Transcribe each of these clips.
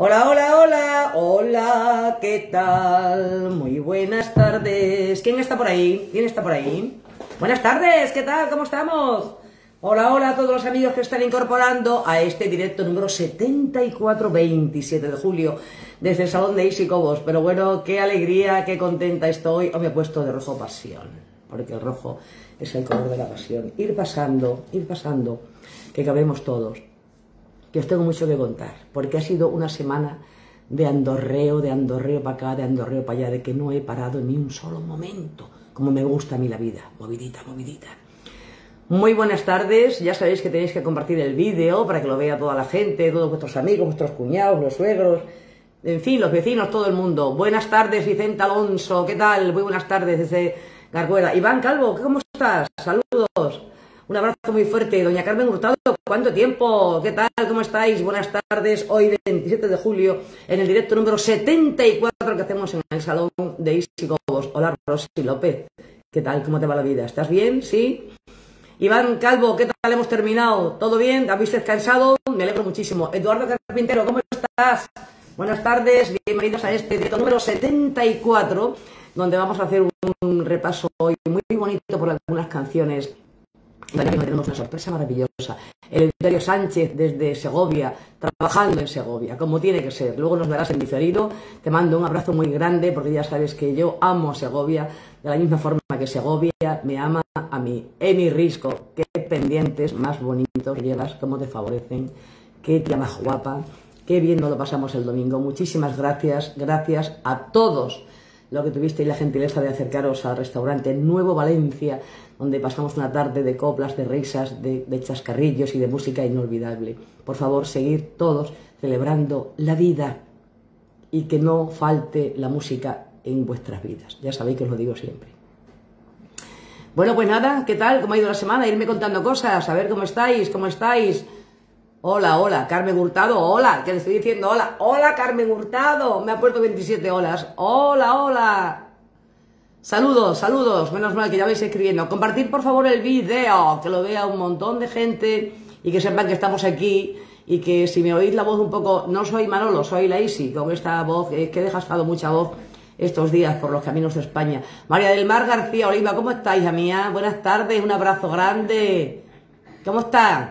Hola, hola, hola, hola, ¿qué tal? Muy buenas tardes. ¿Quién está por ahí? ¿Quién está por ahí? Buenas tardes, ¿qué tal? ¿Cómo estamos? Hola, hola a todos los amigos que están incorporando a este directo número 74, 27 de julio, desde el Salón de Isi Cobos. Pero bueno, qué alegría, qué contenta estoy. Hoy me he puesto de rojo pasión, porque el rojo es el color de la pasión. Ir pasando, ir pasando, que cabemos todos que os tengo mucho que contar, porque ha sido una semana de andorreo, de andorreo para acá, de andorreo para allá, de que no he parado ni un solo momento, como me gusta a mí la vida, movidita, movidita. Muy buenas tardes, ya sabéis que tenéis que compartir el vídeo para que lo vea toda la gente, todos vuestros amigos, vuestros cuñados, los suegros, en fin, los vecinos, todo el mundo. Buenas tardes, Vicente Alonso, ¿qué tal? Muy buenas tardes desde Garguera. Iván Calvo, ¿cómo estás? Saludos. Un abrazo muy fuerte. Doña Carmen Hurtado, ¿cuánto tiempo? ¿Qué tal? ¿Cómo estáis? Buenas tardes. Hoy, 27 de julio, en el directo número 74 que hacemos en el Salón de Isi Cobos. Hola, Rosy López. ¿Qué tal? ¿Cómo te va la vida? ¿Estás bien? ¿Sí? Iván Calvo, ¿qué tal hemos terminado? ¿Todo bien? ¿Habéis descansado? Me alegro muchísimo. Eduardo Carpintero, ¿cómo estás? Buenas tardes, bienvenidos a este directo número 74, donde vamos a hacer un repaso hoy muy bonito por algunas canciones tenemos una sorpresa maravillosa. El Eleuterio Sánchez desde Segovia, trabajando en Segovia, como tiene que ser. Luego nos verás en diferido. Te mando un abrazo muy grande porque ya sabes que yo amo Segovia de la misma forma que Segovia me ama a mí. Emi Risco, qué pendientes más bonitos llevas, cómo te favorecen, qué tía más guapa, qué bien nos lo pasamos el domingo. Muchísimas gracias, gracias a todos lo que tuvisteis la gentileza de acercaros al restaurante Nuevo Valencia, donde pasamos una tarde de coplas, de risas, de, chascarrillos y de música inolvidable. Por favor, seguir todos celebrando la vida y que no falte la música en vuestras vidas. Ya sabéis que os lo digo siempre. Bueno, pues nada, ¿qué tal? ¿Cómo ha ido la semana? Irme contando cosas, a ver cómo estáis, cómo estáis. Hola, hola, Carmen Hurtado, hola, que le estoy diciendo hola, hola Carmen Hurtado, me ha puesto 27 olas, hola, hola. Saludos, saludos, menos mal que ya vais escribiendo. Compartir por favor el vídeo, que lo vea un montón de gente y que sepan que estamos aquí y que si me oís la voz un poco, no soy Manolo, soy Laisi, con esta voz, que he dejado mucha voz estos días por los caminos de España. María del Mar García Oliva, ¿cómo estáis, mía? Buenas tardes, un abrazo grande. ¿Cómo estás?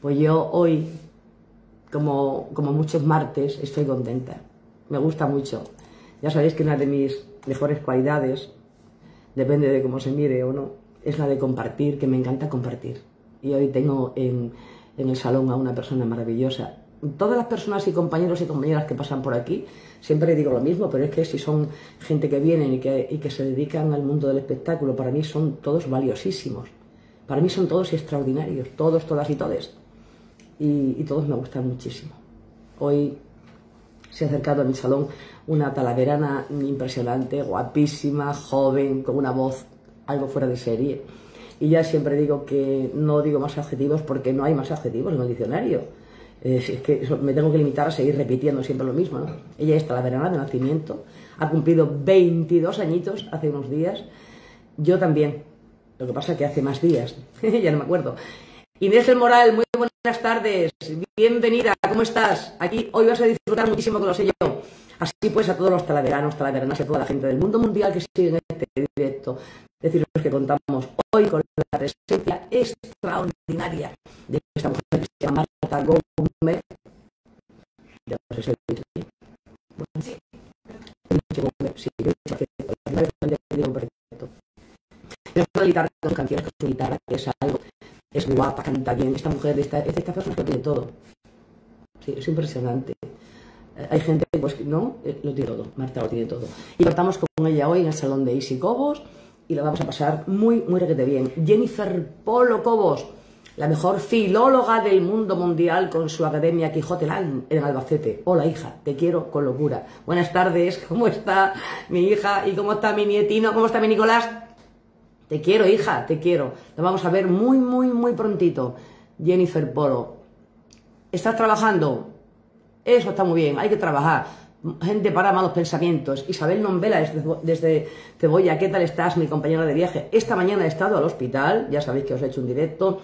Pues yo hoy, como, como muchos martes, estoy contenta. Me gusta mucho. Ya sabéis que una de mis mejores cualidades, depende de cómo se mire o no, es la de compartir, que me encanta compartir. Y hoy tengo en, en el salón a una persona maravillosa. Todas las personas y compañeros y compañeras que pasan por aquí, siempre digo lo mismo, pero es que si son gente que vienen y que, y que se dedican al mundo del espectáculo, para mí son todos valiosísimos. Para mí son todos extraordinarios, todos, todas y todes y, todos me gustan muchísimo. Hoy se ha acercado a mi salón una talaverana impresionante, guapísima, joven, con una voz algo fuera de serie. Y ya siempre digo que no digo más adjetivos porque no hay más adjetivos en el diccionario. es que me tengo que limitar a seguir repitiendo siempre lo mismo. ¿no? Ella es talaverana de nacimiento, ha cumplido 22 añitos hace unos días. Yo también. Lo que pasa es que hace más días, ya no me acuerdo. Inés El Moral, muy buenas tardes, bienvenida, ¿cómo estás? Aquí hoy vas a disfrutar muchísimo, que lo sé yo. Así pues, a todos los talaveranos, talaveranas y a toda la gente del mundo mundial que sigue en este directo, deciros que contamos hoy con la presencia extraordinaria de esta mujer que se llama Marta Gómez. Ya no sé si bueno, sí. Sí, yo digo perfecto. Es una guitarra con canciones con su guitarra, que es algo es guapa, canta bien, esta mujer, esta, esta persona lo tiene todo. Sí, es impresionante. Eh, hay gente, pues, no, eh, lo tiene todo, Marta lo tiene todo. Y partamos con ella hoy en el salón de Isi Cobos y la vamos a pasar muy, muy requete bien. Jennifer Polo Cobos, la mejor filóloga del mundo mundial con su academia Quijote Land en Albacete. Hola hija, te quiero con locura. Buenas tardes, ¿cómo está mi hija? ¿Y cómo está mi nietino? ¿Cómo está mi Nicolás? Te quiero, hija, te quiero. Lo vamos a ver muy, muy, muy prontito. Jennifer Polo. ¿Estás trabajando? Eso está muy bien, hay que trabajar. Gente para malos pensamientos. Isabel Nombela desde, desde Cebolla, ¿qué tal estás, mi compañera de viaje? Esta mañana he estado al hospital, ya sabéis que os he hecho un directo.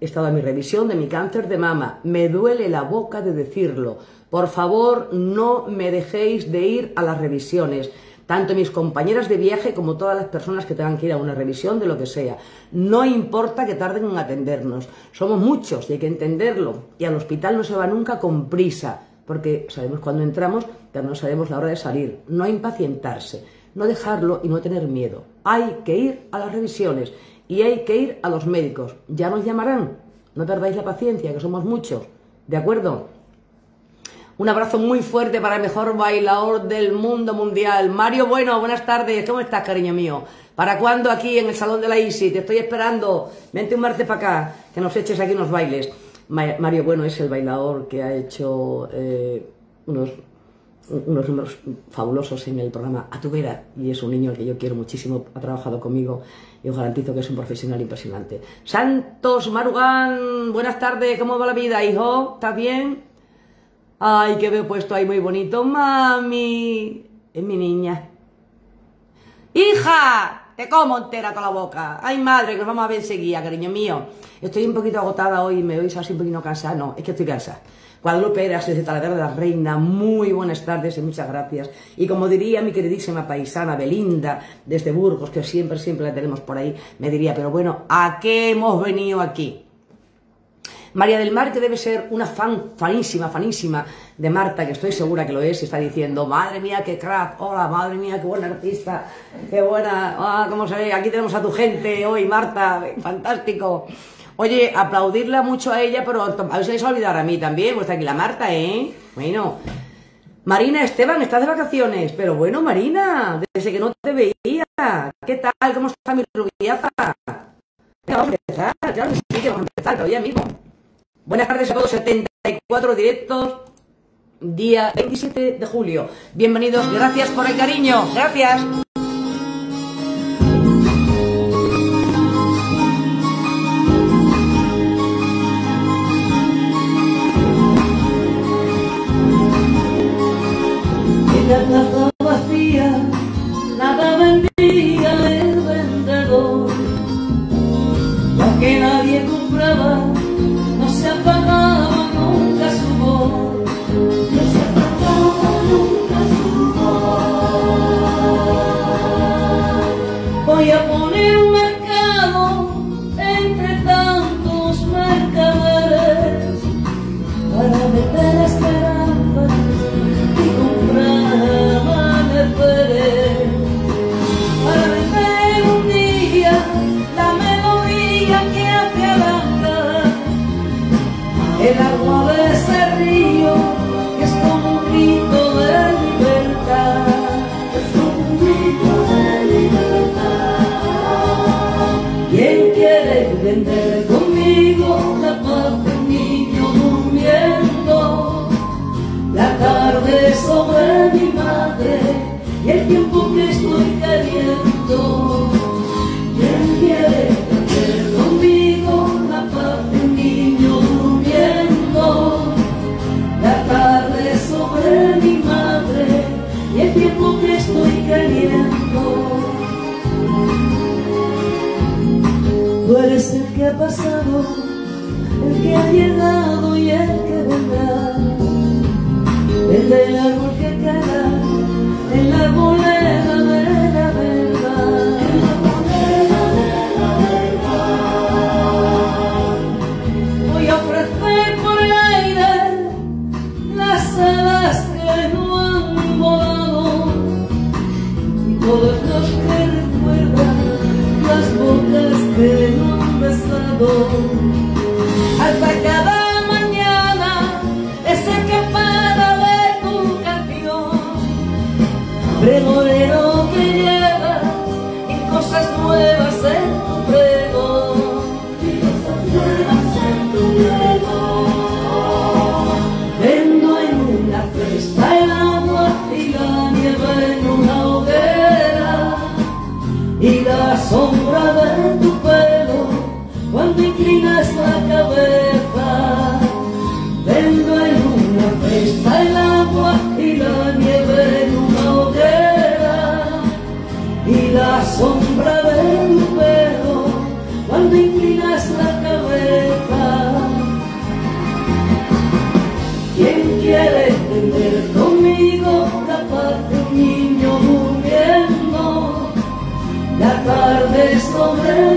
he estado a mi revisión de mi cáncer de mama. Me duele la boca de decirlo. Por favor, no me dejéis de ir a las revisiones. Tanto mis compañeras de viaje como todas las personas que tengan que ir a una revisión de lo que sea. No importa que tarden en atendernos. Somos muchos y hay que entenderlo. Y al hospital no se va nunca con prisa, porque sabemos cuándo entramos, pero no sabemos la hora de salir. No impacientarse, no dejarlo y no tener miedo. Hay que ir a las revisiones y hay que ir a los médicos. Ya nos llamarán. No perdáis la paciencia, que somos muchos. ¿De acuerdo? Un abrazo muy fuerte para el mejor bailador del mundo mundial. Mario Bueno, buenas tardes. ¿Cómo estás, cariño mío? ¿Para cuándo aquí en el Salón de la ISI? Te estoy esperando. Vente un martes para acá, que nos eches aquí unos bailes. Mario Bueno es el bailador que ha hecho eh, unos unos números fabulosos en el programa A tu vera y es un niño que yo quiero muchísimo, ha trabajado conmigo y os garantizo que es un profesional impresionante. Santos Marugán, buenas tardes, ¿cómo va la vida, hijo? ¿Estás bien? Ay, que veo puesto ahí muy bonito. Mami, es mi niña. ¡Hija! Te como entera con la boca. Ay, madre, que nos vamos a ver enseguida, cariño mío. Estoy un poquito agotada hoy, me oís así un poquito cansada. No, es que estoy cansada. Guadalupe Eras desde Talavera de la Reina, muy buenas tardes y muchas gracias. Y como diría mi queridísima paisana Belinda desde Burgos, que siempre, siempre la tenemos por ahí, me diría, pero bueno, ¿a qué hemos venido aquí? María del Mar, que debe ser una fan, fanísima, fanísima de Marta, que estoy segura que lo es, está diciendo, madre mía, qué crack, hola, madre mía, qué buena artista, qué buena, ah, cómo se ve, aquí tenemos a tu gente hoy, Marta, fantástico. Oye, aplaudirla mucho a ella, pero a ver si les va a olvidar a mí también, pues está aquí la Marta, ¿eh? Bueno. Marina Esteban, estás de vacaciones, pero bueno, Marina, desde que no te veía, ¿qué tal? ¿Cómo está mi rubiaza? vamos a empezar, claro sí que vamos a empezar, pero ya mismo. Buenas tardes a todos, 74 directos, día 27 de julio. Bienvenidos, gracias por el cariño, gracias.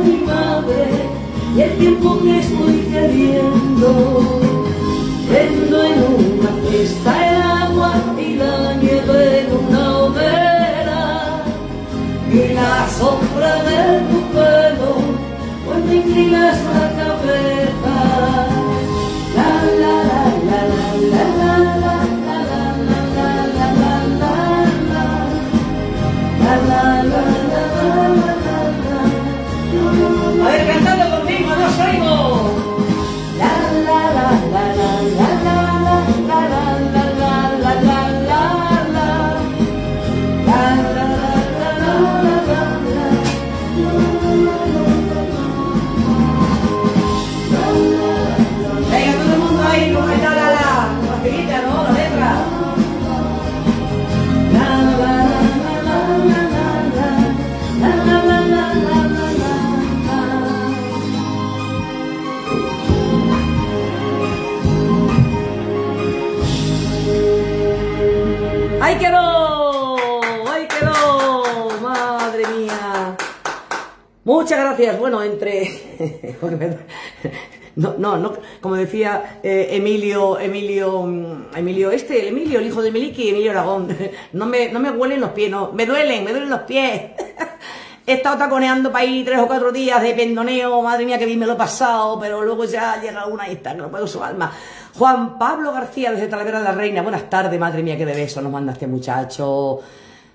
mi madre y el tiempo que estoy queriendo. Prendo en una fiesta el agua y la nieve en una hoguera y la sombra de tu pelo cuando inclinas la cabeza. La la la la la la La la la la la la. la la la la la a ver, cantando conmigo, no os Muchas gracias. Bueno, entre... No, no, no, como decía eh, Emilio, Emilio, mm, Emilio este, Emilio, el hijo de Miliki, Emilio Aragón, no me, no me huelen los pies, no, me duelen, me duelen los pies. He estado taconeando para ir tres o cuatro días de pendoneo, madre mía que bien me lo he pasado, pero luego ya llega una y está, que no puedo su alma. Juan Pablo García desde Talavera de la Reina, buenas tardes, madre mía que de beso nos manda este muchacho.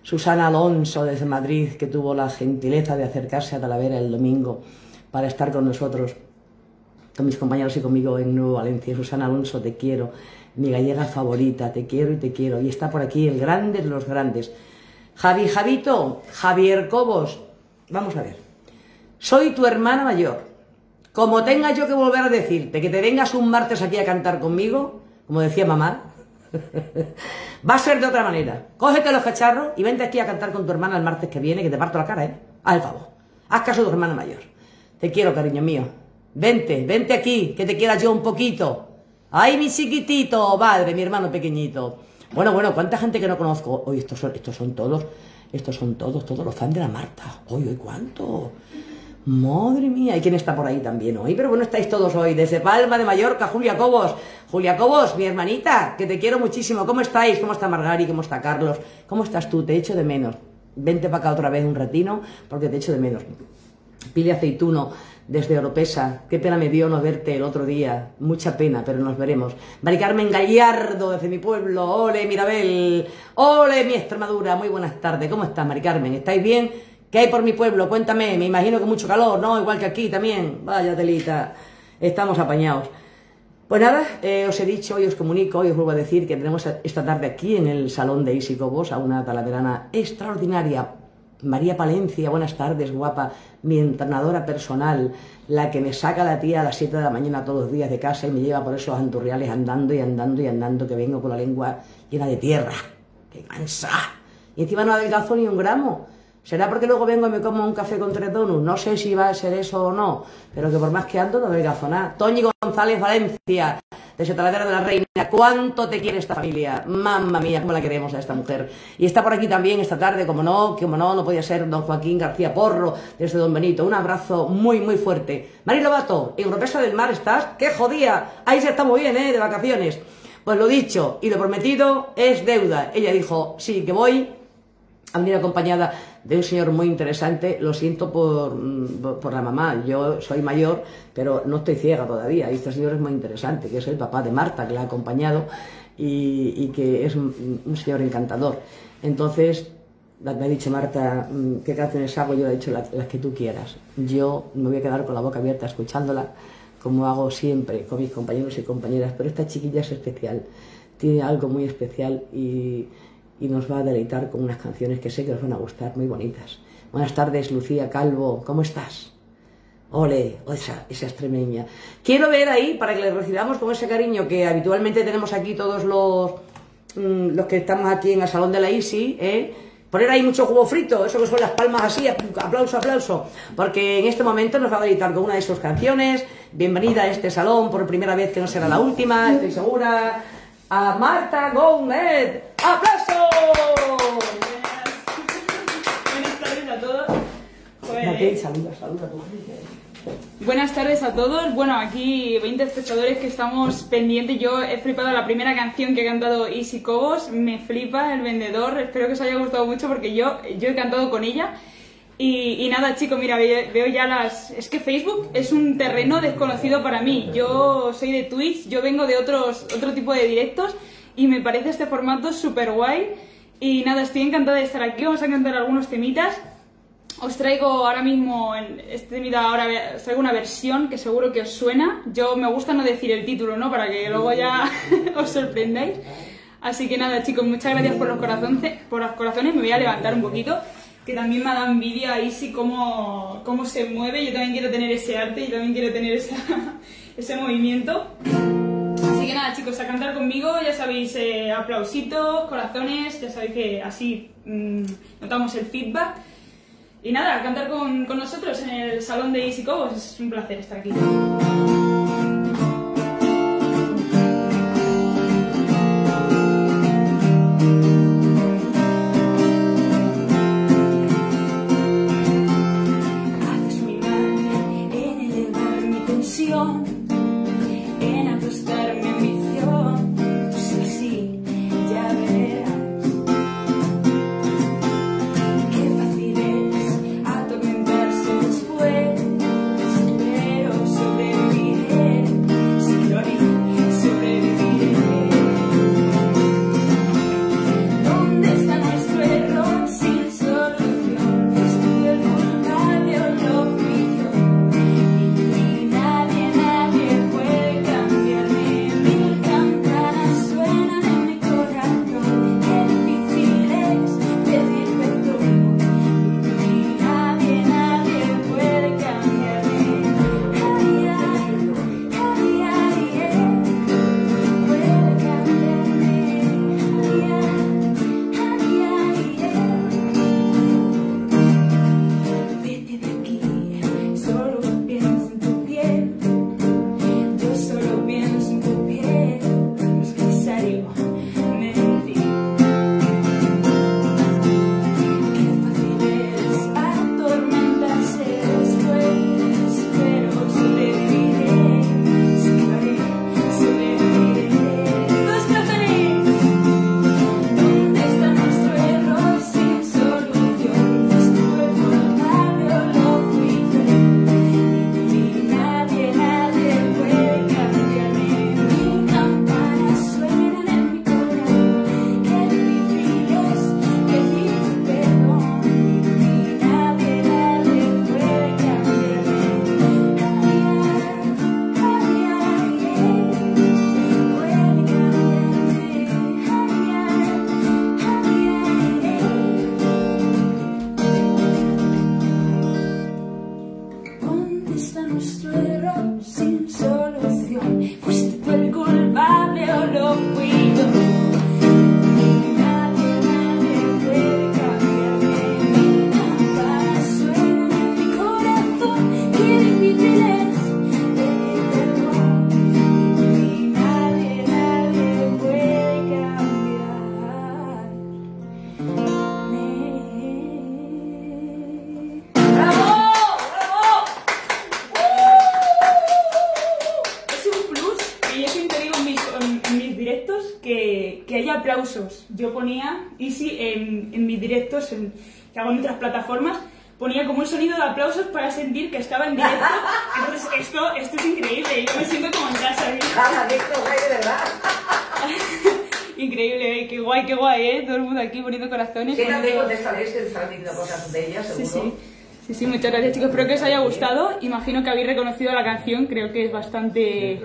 Susana Alonso desde Madrid, que tuvo la gentileza de acercarse a Talavera el domingo para estar con nosotros, con mis compañeros y conmigo en Nuevo Valencia. Susana Alonso, te quiero, mi gallega favorita, te quiero y te quiero. Y está por aquí el grande de los grandes. Javi Javito, Javier Cobos, vamos a ver. Soy tu hermana mayor. Como tenga yo que volver a decirte que te vengas un martes aquí a cantar conmigo, como decía mamá, va a ser de otra manera. Cógete los cacharros y vente aquí a cantar con tu hermana el martes que viene, que te parto la cara, ¿eh? Haz el favor. Haz caso de tu hermana mayor. Te quiero, cariño mío. Vente, vente aquí, que te quiera yo un poquito. Ay, mi chiquitito, padre, mi hermano pequeñito. Bueno, bueno, ¿cuánta gente que no conozco? Hoy estos son, estos son todos, estos son todos, todos los fans de la Marta. Hoy, hoy, ¿cuánto? Madre mía, ¿y quién está por ahí también hoy? Pero bueno, estáis todos hoy. Desde Palma de Mallorca, Julia Cobos. Julia Cobos, mi hermanita, que te quiero muchísimo. ¿Cómo estáis? ¿Cómo está Margari? ¿Cómo está Carlos? ¿Cómo estás tú? Te echo de menos. Vente para acá otra vez un ratino, porque te echo de menos. Pili Aceituno, desde Oropesa. Qué pena me dio no verte el otro día. Mucha pena, pero nos veremos. Mari Carmen Gallardo, desde mi pueblo. Ole, Mirabel. Ole, mi Extremadura. Muy buenas tardes. ¿Cómo estás, Mari Carmen? ¿Estáis bien? ¿Qué hay por mi pueblo? Cuéntame. Me imagino que mucho calor, ¿no? Igual que aquí también. Vaya telita. Estamos apañados. Pues nada, eh, os he dicho y os comunico y os vuelvo a decir que tenemos esta tarde aquí en el salón de Isi Cobos a una talaverana extraordinaria. María Palencia, buenas tardes, guapa, mi entrenadora personal, la que me saca la tía a las 7 de la mañana todos los días de casa y me lleva por esos anturriales andando y andando y andando, que vengo con la lengua llena de tierra. ¡Qué cansa! Y encima no adelgazo ni un gramo. ¿Será porque luego vengo y me como un café con tres donuts? No sé si va a ser eso o no, pero que por más que ando no adelgazo nada. Toñi González Valencia, desde Talavera de la Reina. ¿Cuánto te quiere esta familia? Mamma mía, cómo la queremos a esta mujer. Y está por aquí también esta tarde, como no, como no, no podía ser don Joaquín García Porro, desde Don Benito. Un abrazo muy, muy fuerte. Mari Lobato, en del Mar estás. ¡Qué jodía! Ahí se está muy bien, ¿eh? De vacaciones. Pues lo dicho y lo prometido es deuda. Ella dijo, sí, que voy, a venir acompañada de un señor muy interesante. Lo siento por, por la mamá, yo soy mayor, pero no estoy ciega todavía. Y este señor es muy interesante, que es el papá de Marta, que la ha acompañado y, y que es un, un señor encantador. Entonces, me ha dicho Marta, mm, ¿qué canciones hago? Yo le he dicho las, las que tú quieras. Yo me voy a quedar con la boca abierta escuchándola, como hago siempre con mis compañeros y compañeras. Pero esta chiquilla es especial, tiene algo muy especial y y nos va a deleitar con unas canciones que sé que os van a gustar, muy bonitas. Buenas tardes, Lucía Calvo, ¿cómo estás? Ole, esa, esa extremeña. Quiero ver ahí, para que le recibamos con ese cariño que habitualmente tenemos aquí todos los, mm, los que estamos aquí en el Salón de la ISI, ¿eh? Poner ahí mucho huevo frito, eso que son las palmas así, aplauso, aplauso, porque en este momento nos va a deleitar con una de sus canciones. Bienvenida a este salón por primera vez, que no será la última, estoy segura. A Marta Gómez. ¡Aplausos! Buenas tardes a todos. Saluda, saluda gente. Buenas tardes a todos. Bueno, aquí 20 espectadores que estamos pendientes. Yo he flipado la primera canción que ha cantado Easy Cobos. Me flipa el vendedor. Espero que os haya gustado mucho porque yo, yo he cantado con ella. Y, nada, chicos, mira, ve- veo ya las... Es que Facebook es un terreno desconocido para mí. Yo soy de Twitch, yo vengo de otros, otro tipo de directos y me parece este formato súper guay. Y nada, estoy encantada de estar aquí. Vamos a cantar algunos temitas. Os traigo ahora mismo, en este temita ahora traigo una versión que seguro que os suena. Yo me gusta no decir el título, ¿no? Para que luego ya os sorprendáis. Así que nada, chicos, muchas gracias por los corazones. Por los corazones me voy a levantar un poquito, que también me dado envidia a Isi cómo, cómo se mueve. Yo también quiero tener ese arte, yo también quiero tener esa- ese movimiento. Así que nada, chicos, a cantar conmigo, ya sabéis, eh, aplausitos, corazones, ya sabéis que así mm, notamos el feedback. Y nada, a cantar con, con nosotros en el salón de Easy Cobos, es un placer estar aquí. Ponía, Easy, en, en mis directos en- que hago en otras plataformas, ponía como un sonido de aplausos para sentir que estaba en directo. Entonces, esto, esto es increíble. Yo me siento como en casa. ¿eh? ¡Hala, de esto, güey, de verdad! Increíble, ¿eh? qué guay, qué guay, ¿eh? Todo el mundo aquí poniendo corazones. Sí, no te poniendo- contestaréis que te están diciendo cosas de ellas, Sí, seguro. sí. Sí, sí, muchas gracias chicos. Espero que os haya gustado. Imagino que habéis reconocido la canción. Creo que es bastante,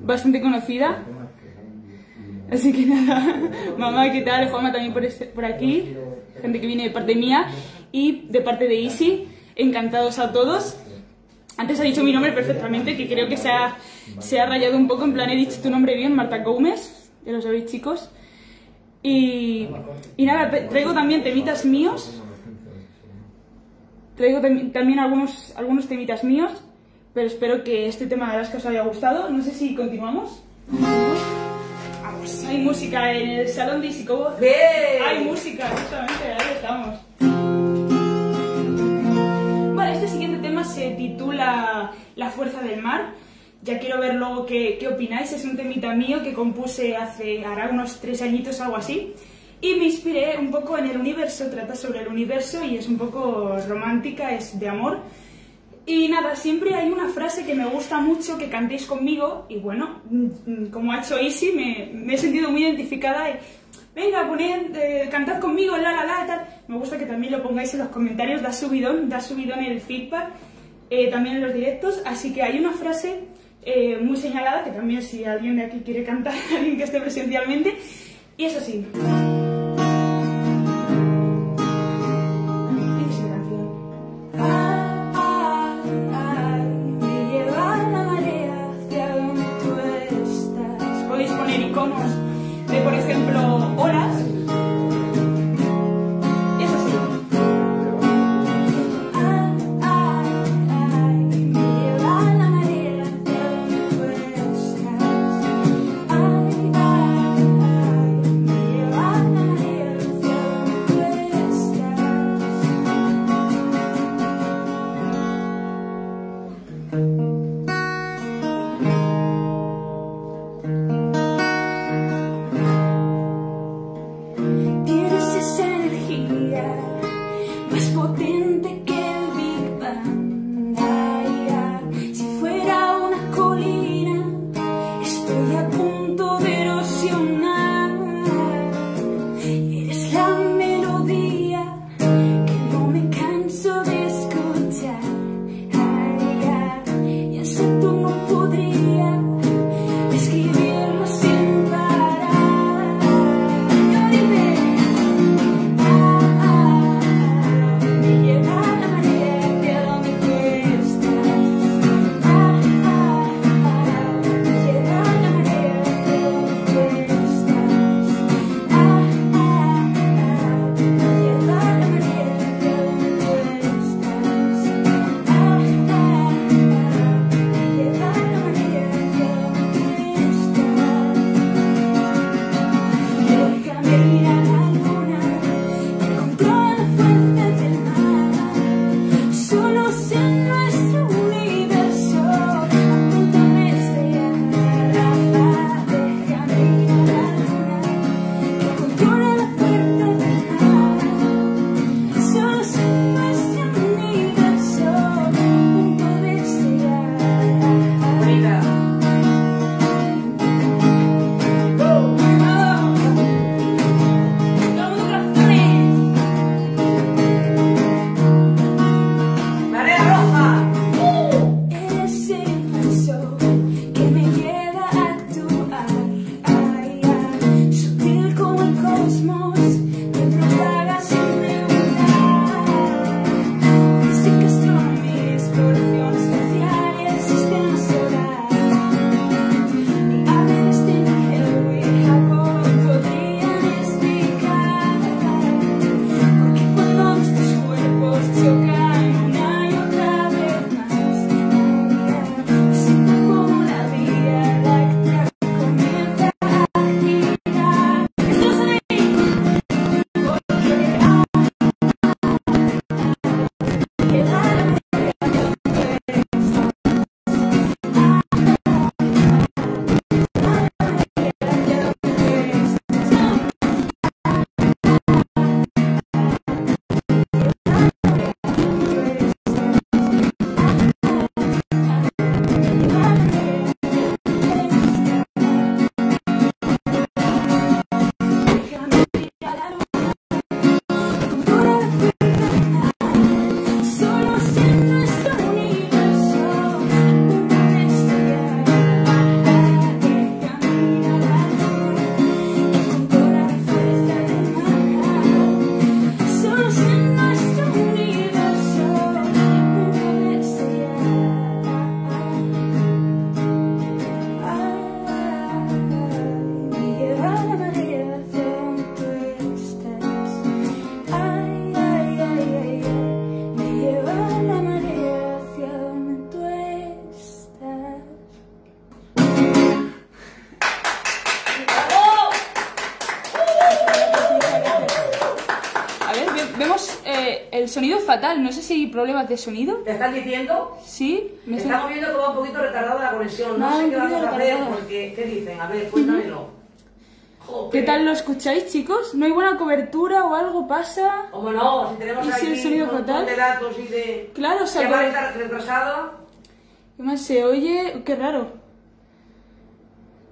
bastante conocida. Así que nada, mamá, ¿qué tal? Juanma también por, este- por aquí. Gente que viene de parte mía y de parte de Easy. Encantados a todos. Antes ha dicho mi nombre perfectamente, que creo que se ha, se ha rayado un poco. En plan, he dicho tu nombre bien, Marta Gómez. Ya lo sabéis, chicos. Y, y nada, traigo también temitas míos. Traigo tam- también algunos, algunos temitas míos, pero espero que este tema de las que os haya gustado. No sé si continuamos. Hay música en el salón de Isicobo. ¡Bien! Hay música, justamente, ahí estamos. Vale, este siguiente tema se titula La fuerza del mar. Ya quiero ver luego qué, qué opináis. Es un temita mío que compuse hace, hará unos tres añitos, algo así. Y me inspiré un poco en el universo, trata sobre el universo y es un poco romántica, es de amor. Y nada, siempre hay una frase que me gusta mucho que cantéis conmigo y bueno, mm, como ha hecho Easy, me, me he sentido muy identificada y venga, poned, eh, cantad conmigo, la la la, tal. Me gusta que también lo pongáis en los comentarios, da subidón, da subidón el feedback, eh, también en los directos. Así que hay una frase eh, muy señalada que también si alguien de aquí quiere cantar, alguien que esté presencialmente, y es así. Fatal. No sé si hay problemas de sonido. ¿Te están diciendo? Sí, me Estamos viendo que va un poquito retardada la conexión. No Va sé qué vamos a hacer retardada. porque... ¿Qué dicen? A ver, cuéntamelo. Joder. ¿Qué tal lo escucháis, chicos? ¿No hay buena cobertura o algo pasa? ¿Cómo no? Si tenemos ¿Y si el sonido un montón fatal? de datos y de... Claro, o sea, ¿Que va pues- retrasado? ¿Qué más se oye? Qué raro.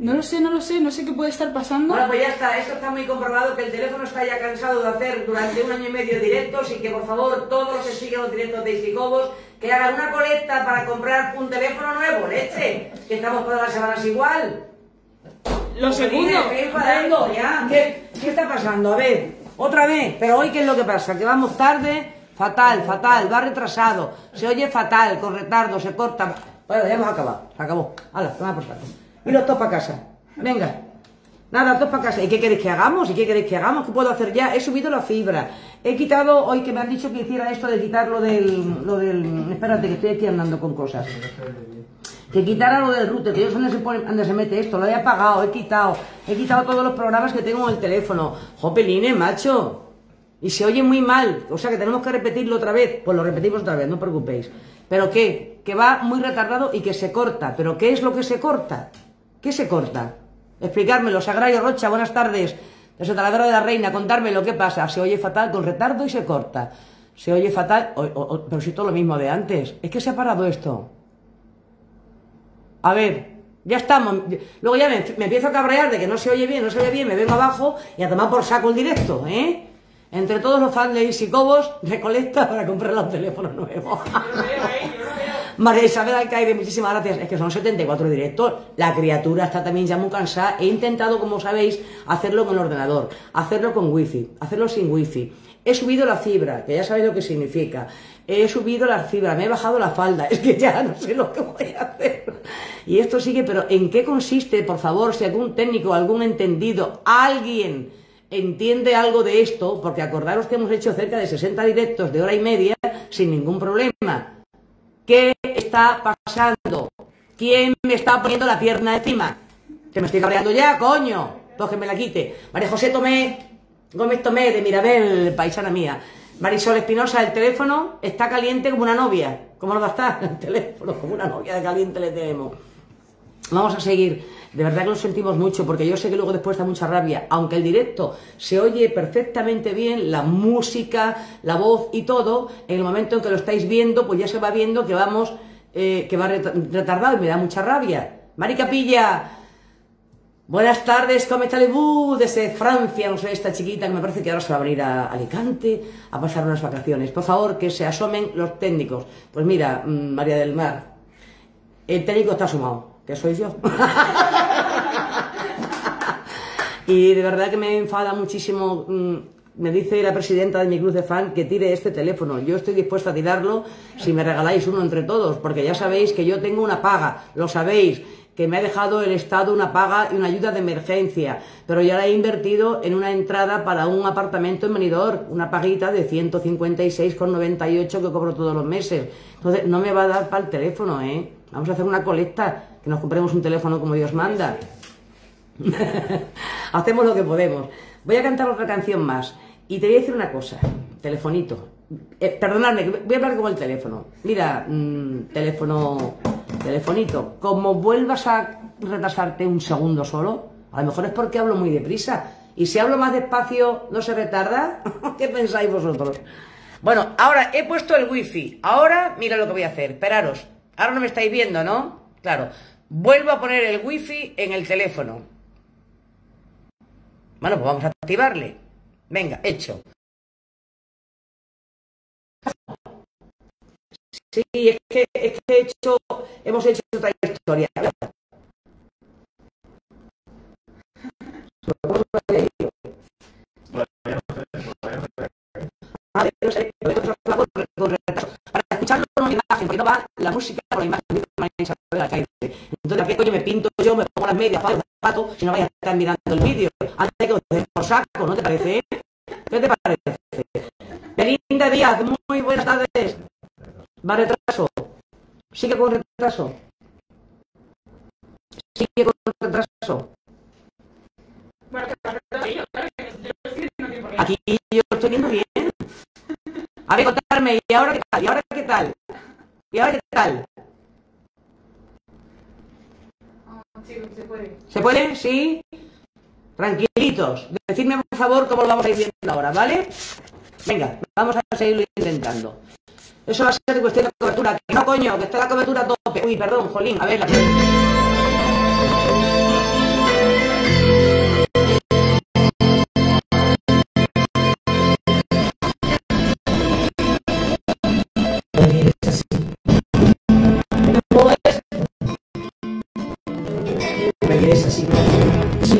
No lo sé, no lo sé, no sé qué puede estar pasando. Bueno, pues ya está, esto está muy comprobado que el teléfono está ya cansado de hacer durante un año y medio directos y que por favor todos los que siguen los directos de Isicobos que hagan una colecta para comprar un teléfono nuevo, leche, que estamos todas las semanas igual. Lo segundo. Enfadando, ya. ¿Qué, ¿Qué está pasando? A ver, otra vez. Pero hoy, ¿qué es lo que pasa? Que vamos tarde, fatal, fatal, va retrasado, se oye fatal, con retardo, se corta. Bueno, ya hemos acabado, se acabó. Hala, saco. Y los dos para casa. Venga. Nada, dos para casa. ¿Y qué queréis que hagamos? ¿Y qué queréis que hagamos? ¿Qué puedo hacer ya? He subido la fibra. He quitado, hoy que me han dicho que hiciera esto de quitar lo del... Lo del espérate, que estoy aquí andando con cosas que quitara lo del router, que yo sé dónde se, pone, dónde se mete esto, lo he apagado, he quitado, he quitado todos los programas que tengo en el teléfono. Jopeline, macho. Y se oye muy mal, o sea que tenemos que repetirlo otra vez. Pues lo repetimos otra vez, no os preocupéis. ¿Pero qué? Que va muy retardado y que se corta. ¿Pero qué es lo que se corta? ¿Qué se corta? Explicármelo, Sagrario Rocha, buenas tardes. De Sotaladero de la Reina, contarme lo que pasa. Se oye fatal con retardo y se corta. Se oye fatal, o- pero si todo lo mismo de antes. Es que se ha parado esto. A ver, ya estamos. Luego ya me, me empiezo a cabrear de que no se oye bien, no se oye bien, me vengo abajo y a tomar por saco el directo, ¿eh? Entre todos los fans de Easy Cobos, recolecta para comprar los teléfonos nuevos. María Isabel Alcaide, muchísimas gracias. Es que son 74 directos. La criatura está también ya muy cansada. He intentado, como sabéis, hacerlo con el ordenador, hacerlo con wifi, hacerlo sin wifi. He subido la fibra, que ya sabéis lo que significa. He subido la fibra, me he bajado la falda. Es que ya no sé lo que voy a hacer. Y esto sigue, pero ¿en qué consiste? Por favor, si algún técnico, algún entendido, alguien entiende algo de esto, porque acordaros que hemos hecho cerca de 60 directos de hora y media sin ningún problema. ¿Qué está pasando? ¿Quién me está poniendo la pierna encima? Que me estoy cabreando ya, coño. Pues que me la quite. María José Tomé, Gómez Tomé, de Mirabel, paisana mía. Marisol Espinosa, el teléfono está caliente como una novia. ¿Cómo no va a estar? El teléfono, como una novia de caliente le tenemos. Vamos a seguir. De verdad que lo sentimos mucho porque yo sé que luego después da mucha rabia. Aunque el directo se oye perfectamente bien, la música, la voz y todo, en el momento en que lo estáis viendo, pues ya se va viendo que vamos, eh, que va reta- retardado y me da mucha rabia. Mari Capilla, buenas tardes, ¿cómo está Lebu? Desde Francia, no sé, esta chiquita que me parece que ahora se va a venir a Alicante a pasar unas vacaciones. Por favor, que se asomen los técnicos. Pues mira, mm, María del Mar, el técnico está asomado, que soy yo. y de verdad que me enfada muchísimo. mm, Me dice la presidenta de mi club de fan que tire este teléfono. Yo estoy dispuesta a tirarlo si me regaláis uno entre todos, porque ya sabéis que yo tengo una paga, lo sabéis, que me ha dejado el Estado una paga y una ayuda de emergencia, pero ya la he invertido en una entrada para un apartamento en Benidorm, una paguita de 156,98 que cobro todos los meses. Entonces, no me va a dar para el teléfono, ¿eh? Vamos a hacer una colecta, que nos compremos un teléfono como Dios manda. Hacemos lo que podemos. Voy a cantar otra canción más. Y te voy a decir una cosa. Telefonito. Eh, perdonadme, voy a hablar con el teléfono. Mira, mm, teléfono. Telefonito. Como vuelvas a retrasarte un segundo solo, a lo mejor es porque hablo muy deprisa. Y si hablo más despacio, ¿no se retarda? ¿Qué pensáis vosotros? Bueno, ahora he puesto el wifi. Ahora, mira lo que voy a hacer. Esperaros. Ahora no me estáis viendo, ¿no? Claro. Vuelvo a poner el wifi en el teléfono. Bueno, pues vamos a activarle. Venga, hecho. Sí, es que, es que he hecho, hemos hecho otra historia. Para escucharlo con una imagen, porque no va la música con la imagen. Entonces, ¿a qué coño me pinto yo? Me pongo las medias, fajo, zapatos, si no vaya a estar mirando el vídeo. Antes de que os den por saco, ¿no te parece? ¿Qué te parece? Belinda Díaz, muy buenas tardes. Va retraso. Sigue con retraso. Sigue con retraso. Aquí yo estoy viendo bien. A ver, contarme, ¿y ahora qué tal? ¿Y ahora qué tal? ¿Y ahora qué tal? Se puede. ¿Se puede? ¿Sí? Tranquilitos. Decidme, por favor, cómo lo vamos a ir viendo ahora, ¿vale? Venga, vamos a seguirlo intentando. Eso va a ser cuestión de cobertura. Que no, coño, que está la cobertura a tope. Uy, perdón, Jolín. A ver, la...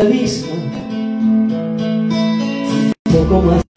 la misma, un poco más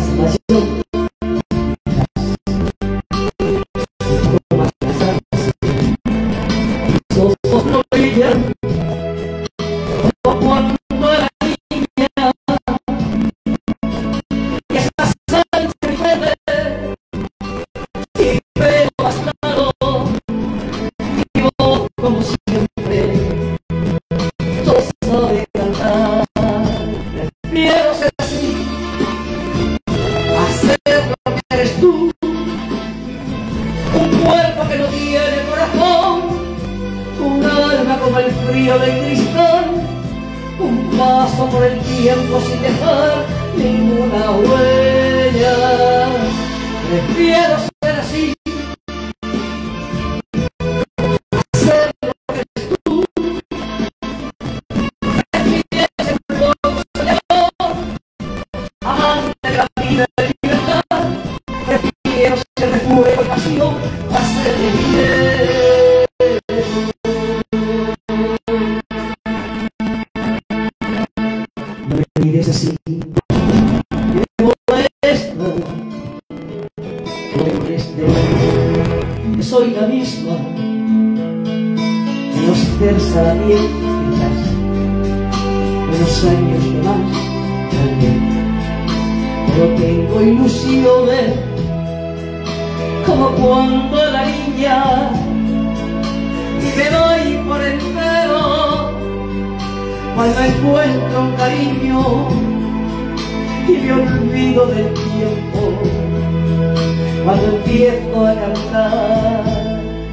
tiempo sin dejar ninguna. Me mires así, no. Moleste, que soy la misma, que nos terza la piel, quizás, unos años de más, tal vez pero tengo ilusiones como cuando era niña y me doy por entero un cariño y me olvido del tiempo cuando empiezo a cantar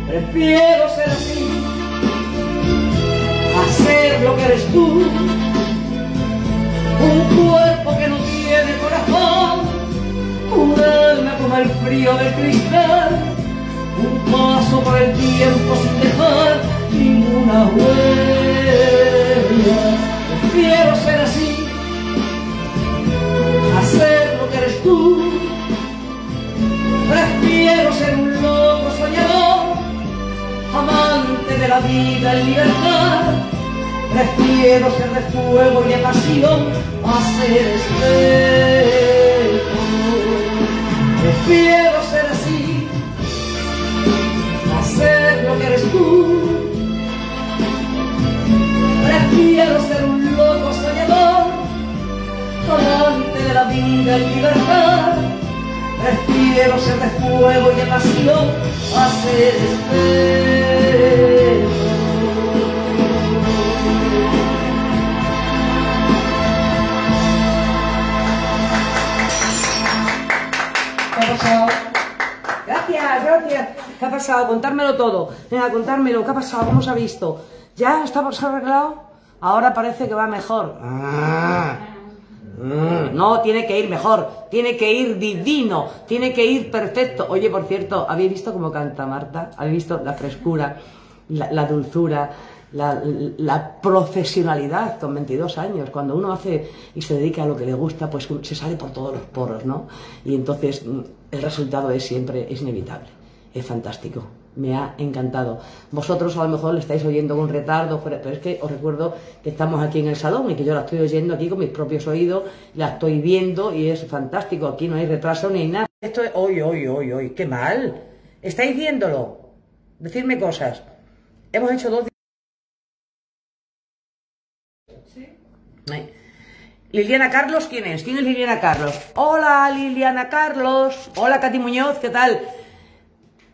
prefiero ser así hacer lo que eres tú un cuerpo que no tiene corazón, un alma como el frío del cristal, un paso por el tiempo sin dejar ninguna huella. Prefiero ser así, hacer lo que eres tú. Prefiero ser un loco soñador, amante de la vida en libertad. Prefiero ser de fuego y de pasión a ser espejo. Prefiero ser así, hacer lo que eres tú. Prefiero ser en libertad. Prefiero ser de fuego y de pasión a ser espejo. ¿Qué ha pasado? Gracias, gracias. ¿Qué ha pasado? Contármelo todo. Venga, contármelo. ¿Qué ha pasado? ¿Cómo se ha visto? ¿Ya está por ser arreglado? Ahora parece que va mejor. Ah. Mm, no, tiene que ir mejor, tiene que ir divino, tiene que ir perfecto. Oye, por cierto, ¿habéis visto cómo canta Marta? ¿Habéis visto la frescura, la, dulzura, la, la profesionalidad con 22 años? Cuando uno hace y se dedica a lo que le gusta, pues se sale por todos los poros, ¿no? Y entonces mm, el resultado es siempre, es inevitable, es fantástico. Me ha encantado. Vosotros a lo mejor le estáis oyendo con retardo, pero es que os recuerdo que estamos aquí en el salón y que yo la estoy oyendo aquí con mis propios oídos, la estoy viendo y es fantástico. Aquí no hay retraso ni nada. Esto es, hoy, hoy, hoy, hoy, qué mal. ¿Estáis viéndolo? Decidme cosas. Hemos hecho dos. Ay. Liliana Carlos, ¿quién es? ¿Quién es Liliana Carlos? Hola, Liliana Carlos. Hola, Katy Muñoz, ¿qué tal?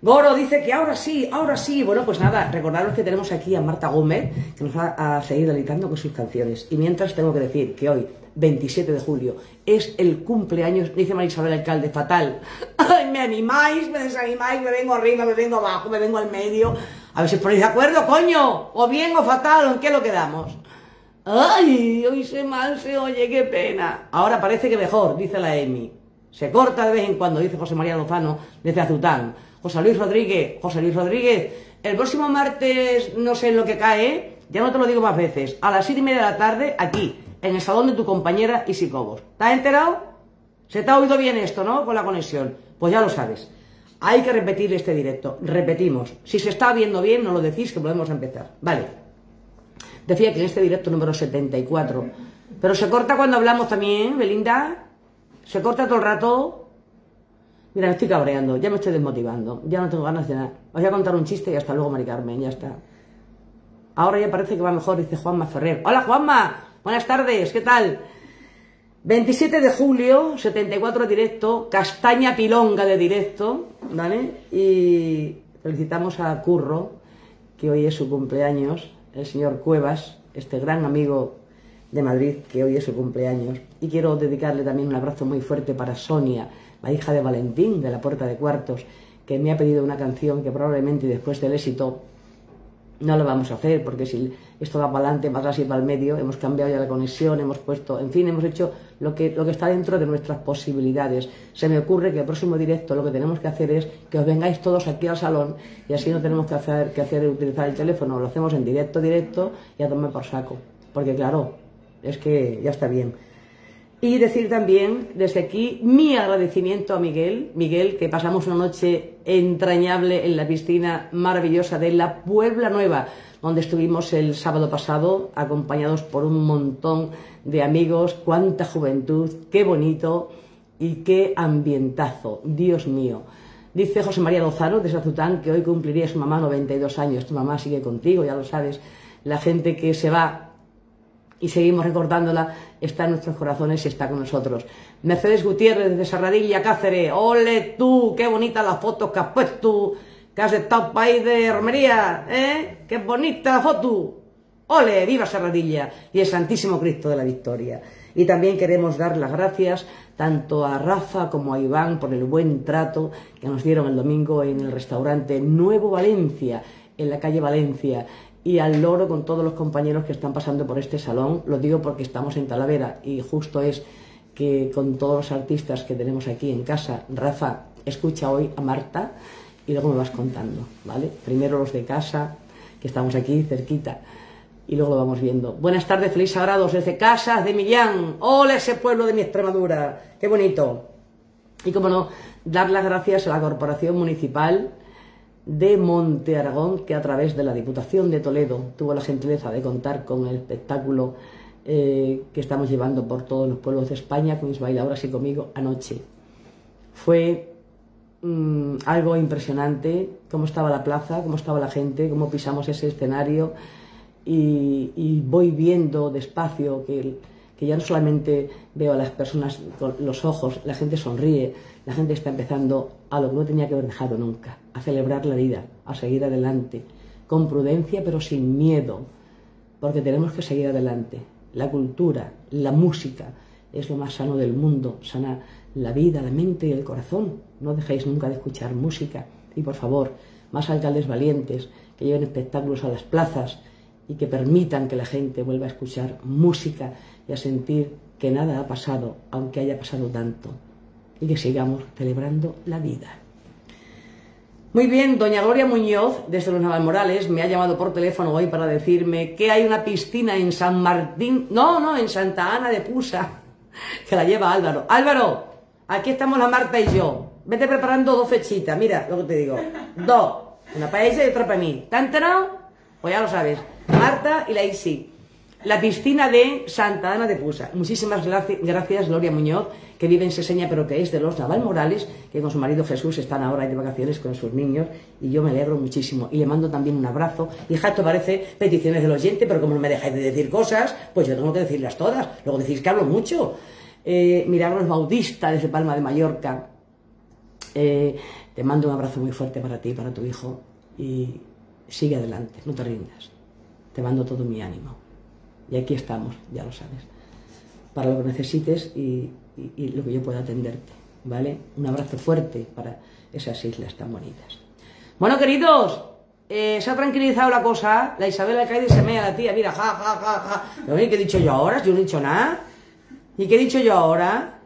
Goro dice que ahora sí, ahora sí. Bueno, pues nada, recordaros que tenemos aquí a Marta Gómez, que nos va a seguir deleitando con sus canciones. Y mientras tengo que decir que hoy, 27 de julio, es el cumpleaños, dice María Isabel Alcalde, fatal. Ay, me animáis, me desanimáis, me vengo arriba, me vengo abajo, me vengo al medio. A ver si os ponéis de acuerdo, coño. O bien o fatal, ¿o en qué lo quedamos? Ay, hoy se mal se oye, qué pena. Ahora parece que mejor, dice la Emi. Se corta de vez en cuando, dice José María Lozano, desde Azután. José Luis Rodríguez, José Luis Rodríguez, el próximo martes, no sé en lo que cae, ya no te lo digo más veces, a las siete y media de la tarde, aquí, en el salón de tu compañera Isicobos. ¿Estás enterado? ¿Se te ha oído bien esto, no? Con la conexión. Pues ya lo sabes. Hay que repetir este directo. Repetimos. Si se está viendo bien, no lo decís que podemos empezar. Vale. Decía que en este directo número 74. Pero se corta cuando hablamos también, Belinda. Se corta todo el rato. Mira, me estoy cabreando, ya me estoy desmotivando, ya no tengo ganas de nada. Os voy a contar un chiste y hasta luego, Mari Carmen, ya está. Ahora ya parece que va mejor, dice Juanma Ferrer. Hola Juanma, buenas tardes, ¿qué tal? 27 de julio, 74 directo, castaña pilonga de directo, ¿vale? Y felicitamos a Curro, que hoy es su cumpleaños, el señor Cuevas, este gran amigo de Madrid, que hoy es su cumpleaños. Y quiero dedicarle también un abrazo muy fuerte para Sonia, la hija de Valentín, de la Puerta de Cuartos, que me ha pedido una canción que probablemente después del éxito no lo vamos a hacer, porque si esto va para adelante, va así para el medio, hemos cambiado ya la conexión, hemos puesto, en fin, hemos hecho lo que, lo que está dentro de nuestras posibilidades. Se me ocurre que el próximo directo lo que tenemos que hacer es que os vengáis todos aquí al salón y así no tenemos que hacer, que hacer utilizar el teléfono, lo hacemos en directo, directo y a tomar por saco. Porque claro, es que ya está bien. Y decir también desde aquí mi agradecimiento a Miguel, Miguel, que pasamos una noche entrañable en la piscina maravillosa de la Puebla Nueva, donde estuvimos el sábado pasado acompañados por un montón de amigos, cuánta juventud, qué bonito y qué ambientazo, Dios mío. Dice José María Lozano de Azután que hoy cumpliría su mamá 92 años, tu mamá sigue contigo, ya lo sabes, la gente que se va y seguimos recordándola, está en nuestros corazones y está con nosotros. Mercedes Gutiérrez desde Serradilla, Cáceres, ole tú, qué bonita la foto que has puesto, que has estado país de romería, ¿eh? Qué bonita la foto. Ole, viva Serradilla y el Santísimo Cristo de la Victoria. Y también queremos dar las gracias tanto a Rafa como a Iván por el buen trato que nos dieron el domingo en el restaurante Nuevo Valencia, en la calle Valencia y al loro con todos los compañeros que están pasando por este salón. Lo digo porque estamos en Talavera y justo es que con todos los artistas que tenemos aquí en casa, Rafa, escucha hoy a Marta y luego me vas contando, ¿vale? Primero los de casa, que estamos aquí cerquita, y luego lo vamos viendo. Buenas tardes, feliz sagrados, desde Casas de Millán. ¡Hola ese pueblo de mi Extremadura! ¡Qué bonito! Y como no, dar las gracias a la Corporación Municipal de Monte Aragón, que a través de la Diputación de Toledo tuvo la gentileza de contar con el espectáculo eh, que estamos llevando por todos los pueblos de España, con mis bailadoras y conmigo anoche. Fue mm, algo impresionante, cómo estaba la plaza, cómo estaba la gente, cómo pisamos ese escenario y, voy viendo despacio que, que ya no solamente veo a las personas con los ojos, la gente sonríe, la gente está empezando a lo que no tenía que haber dejado nunca, a celebrar la vida, a seguir adelante, con prudencia pero sin miedo, porque tenemos que seguir adelante. La cultura, la música, es lo más sano del mundo, sana la vida, la mente y el corazón. No dejéis nunca de escuchar música y por favor, más alcaldes valientes que lleven espectáculos a las plazas y que permitan que la gente vuelva a escuchar música y a sentir que nada ha pasado, aunque haya pasado tanto y que sigamos celebrando la vida. Muy bien, doña Gloria Muñoz, desde los Navalmorales, me ha llamado por teléfono hoy para decirme que hay una piscina en San Martín, no, no, en Santa Ana de Pusa, que la lleva Álvaro. Álvaro, aquí estamos la Marta y yo. Vete preparando dos fechitas, mira lo que te digo. Dos, una para ella y otra para mí. ¿Te enterado? Pues ya lo sabes. Marta y la Isi la piscina de Santa Ana de Pusa. Muchísimas gracias, Gloria Muñoz, que vive en Seseña, pero que es de los Naval Morales, que con su marido Jesús están ahora de vacaciones con sus niños, y yo me alegro muchísimo. Y le mando también un abrazo. Y esto parece peticiones del oyente, pero como no me dejáis de decir cosas, pues yo tengo que decirlas todas. Luego decís que hablo mucho. Eh, Milagros Bautista, desde Palma de Mallorca. Eh, Te mando un abrazo muy fuerte para ti, para tu hijo y sigue adelante, no te rindas. Te mando todo mi ánimo. Y aquí estamos, ya lo sabes, para lo que necesites y, lo que yo pueda atenderte, ¿vale? Un abrazo fuerte para esas islas tan bonitas. Bueno, queridos, eh, se ha tranquilizado la cosa. La Isabel ha caído y se mea la tía. Mira, ja, ja, ja, ja. Pero, ¿qué he dicho yo ahora? Yo no he dicho nada. ¿Y qué he dicho yo ahora?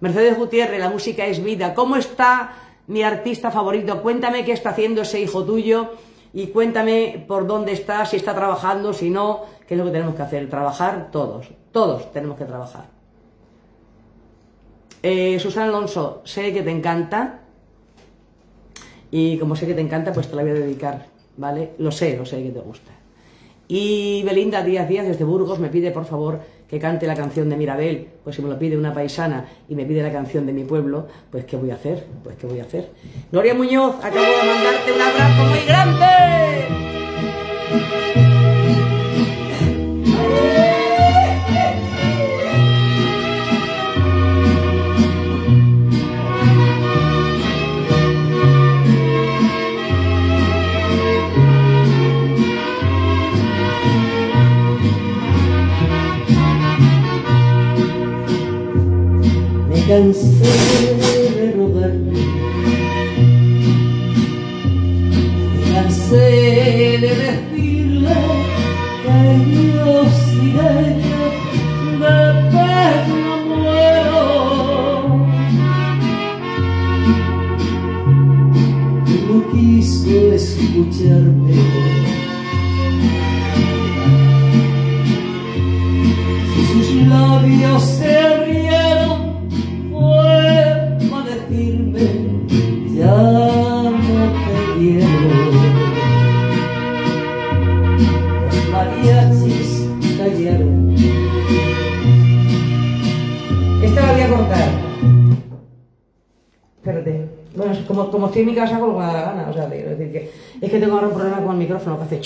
Mercedes Gutiérrez, la música es vida. ¿Cómo está mi artista favorito? Cuéntame qué está haciendo ese hijo tuyo y cuéntame por dónde está, si está trabajando, si no, qué es lo que tenemos que hacer. Trabajar todos, todos tenemos que trabajar. Eh, Susana Alonso, sé que te encanta y como sé que te encanta, pues te la voy a dedicar, ¿vale? Lo sé, lo sé que te gusta. Y Belinda Díaz Díaz desde Burgos me pide por favor que cante la canción de Mirabel, pues si me lo pide una paisana y me pide la canción de mi pueblo, pues ¿qué voy a hacer? Pues ¿qué voy a hacer? Gloria Muñoz, acabo de mandarte un abrazo muy grande. Cansé de rogarle, me cansé de casa, hago lo que me da la gana. O sea, quiero decir que es que tengo ahora un problema con el micrófono que hace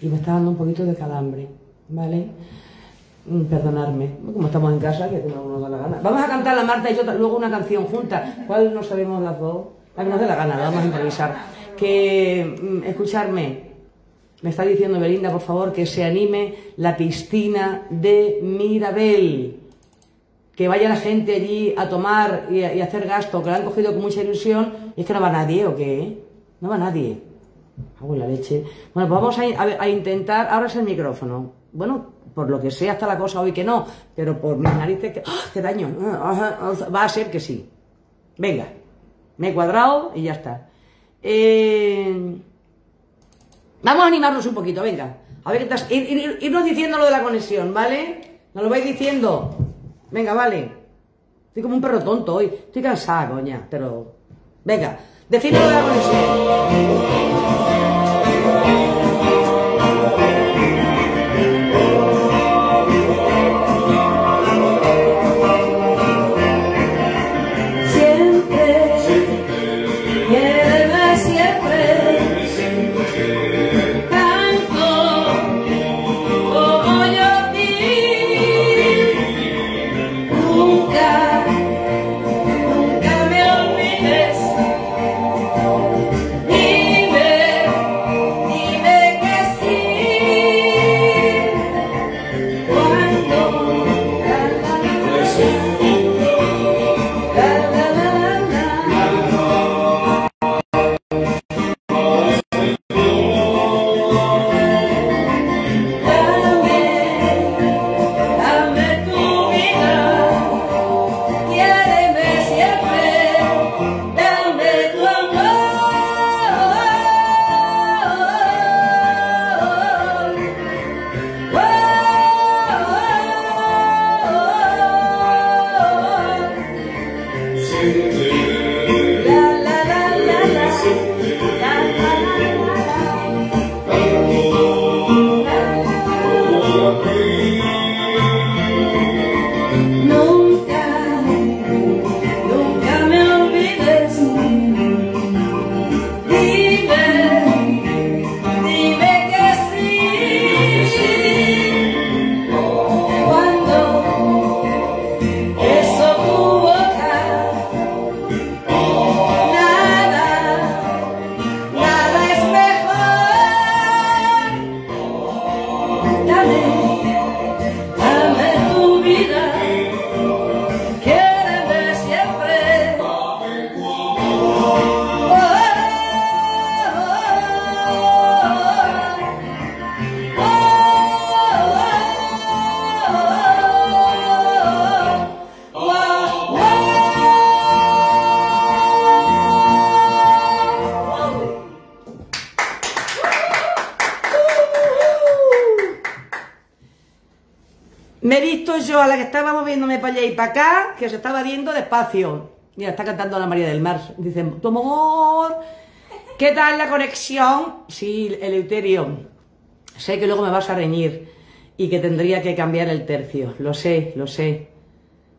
y me está dando un poquito de calambre, ¿vale? Mm, Perdonadme, como estamos en casa, que no nos da la gana. Vamos a cantar la Marta y yo luego una canción junta. ¿Cuál no sabemos las dos? La que nos dé la gana, la vamos a improvisar. Que, mm, escucharme, me está diciendo Belinda, por favor, que se anime la piscina de Mirabel. Que vaya la gente allí a tomar y a, hacer gasto, que la han cogido con mucha ilusión. Y es que no va nadie, ¿o qué? No va nadie. Hago la leche. Bueno, pues vamos a, intentar. Ahora es el micrófono. Bueno, por lo que sea está la cosa hoy que no, pero por mis narices que. ¡Ah! ¡Qué daño! Ah, Va a ser que sí. Venga, me he cuadrado y ya está. Eh, Vamos a animarnos un poquito, venga. A ver, ir- ir- irnos diciendo lo de la conexión, ¿vale? Nos lo vais diciendo. Venga, vale. Estoy como un perro tonto hoy. Estoy cansada, coña, pero. Venga, decidme lo de la conexión. Para acá, que se estaba viendo despacio. Mira, está cantando la María del Mar. Dice, tu amor, ¿qué tal la conexión? Sí, Eleuterio, sé que luego me vas a reñir y que tendría que cambiar el tercio. Lo sé, lo sé,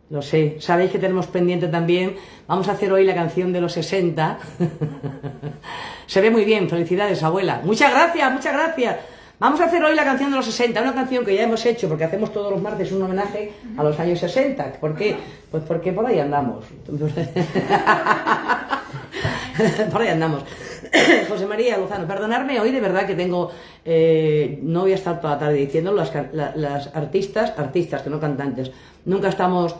lo sé. Sabéis que tenemos pendiente también, vamos a hacer hoy la canción de los 60. se ve muy bien, felicidades, abuela. Muchas gracias, muchas gracias. Vamos a hacer hoy la canción de los 60, una canción que ya hemos hecho porque hacemos todos los martes un homenaje a los años 60. ¿Por qué? Pues porque por ahí andamos. por ahí andamos. José María Lozano, perdonadme hoy de verdad que tengo, eh, no voy a estar toda la tarde diciendo, las, las artistas, artistas que no cantantes, nunca estamos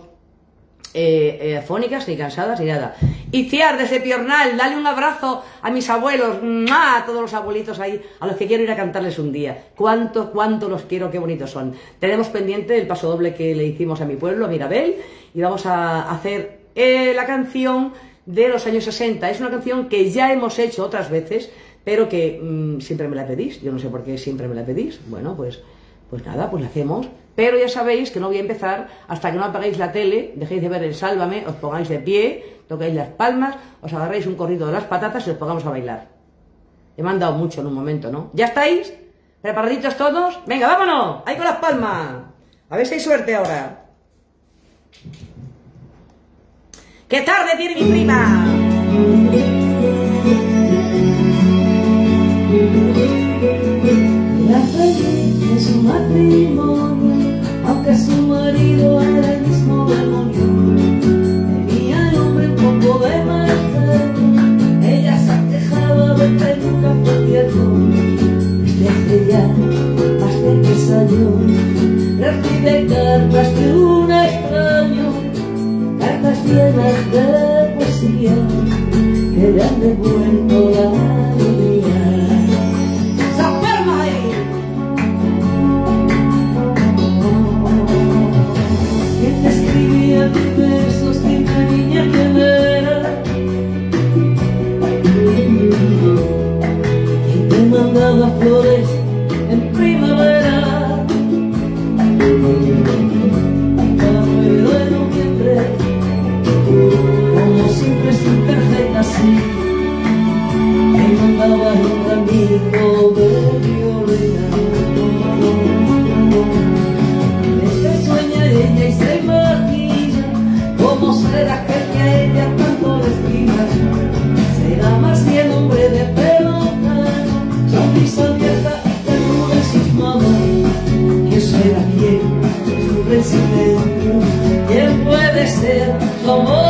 eh, eh, fónicas, ni cansadas, ni nada. Y Ciar, desde Piornal, dale un abrazo a mis abuelos, a todos los abuelitos ahí, a los que quiero ir a cantarles un día. Cuánto, cuánto los quiero, qué bonitos son. Tenemos pendiente el paso doble que le hicimos a mi pueblo, a Mirabel, y vamos a hacer eh, la canción de los años 60. Es una canción que ya hemos hecho otras veces, pero que mm, siempre me la pedís. Yo no sé por qué siempre me la pedís. Bueno, pues, pues nada, pues la hacemos. Pero ya sabéis que no voy a empezar hasta que no apaguéis la tele, dejéis de ver el Sálvame, os pongáis de pie, toquéis las palmas, os agarréis un corrido de las patatas y os pongamos a bailar. He mandado mucho en un momento, ¿no? ¿Ya estáis? ¿Preparaditos todos? Venga, vámonos, ahí con las palmas. A ver si hay suerte ahora. ¡Qué tarde tiene mi prima! El mismo tenía el hombre un poco de mal ella se quejaba de que nunca fue desde ya de tres años, recibe cartas de un extraño, cartas llenas de poesía, que le han devuelto good ser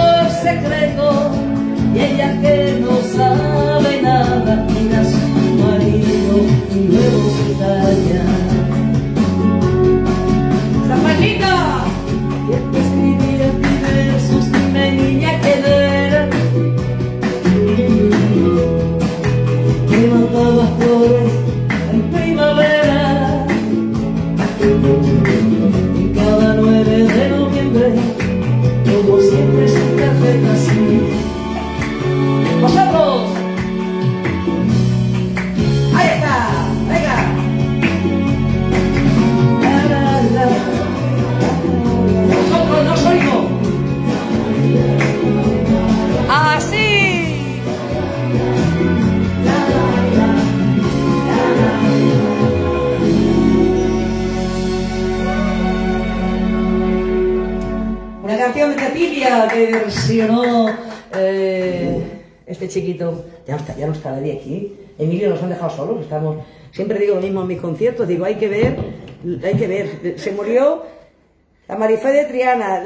Siempre digo lo mismo en mis conciertos, digo, hay que ver, hay que ver. Se murió la Marifé de Triana,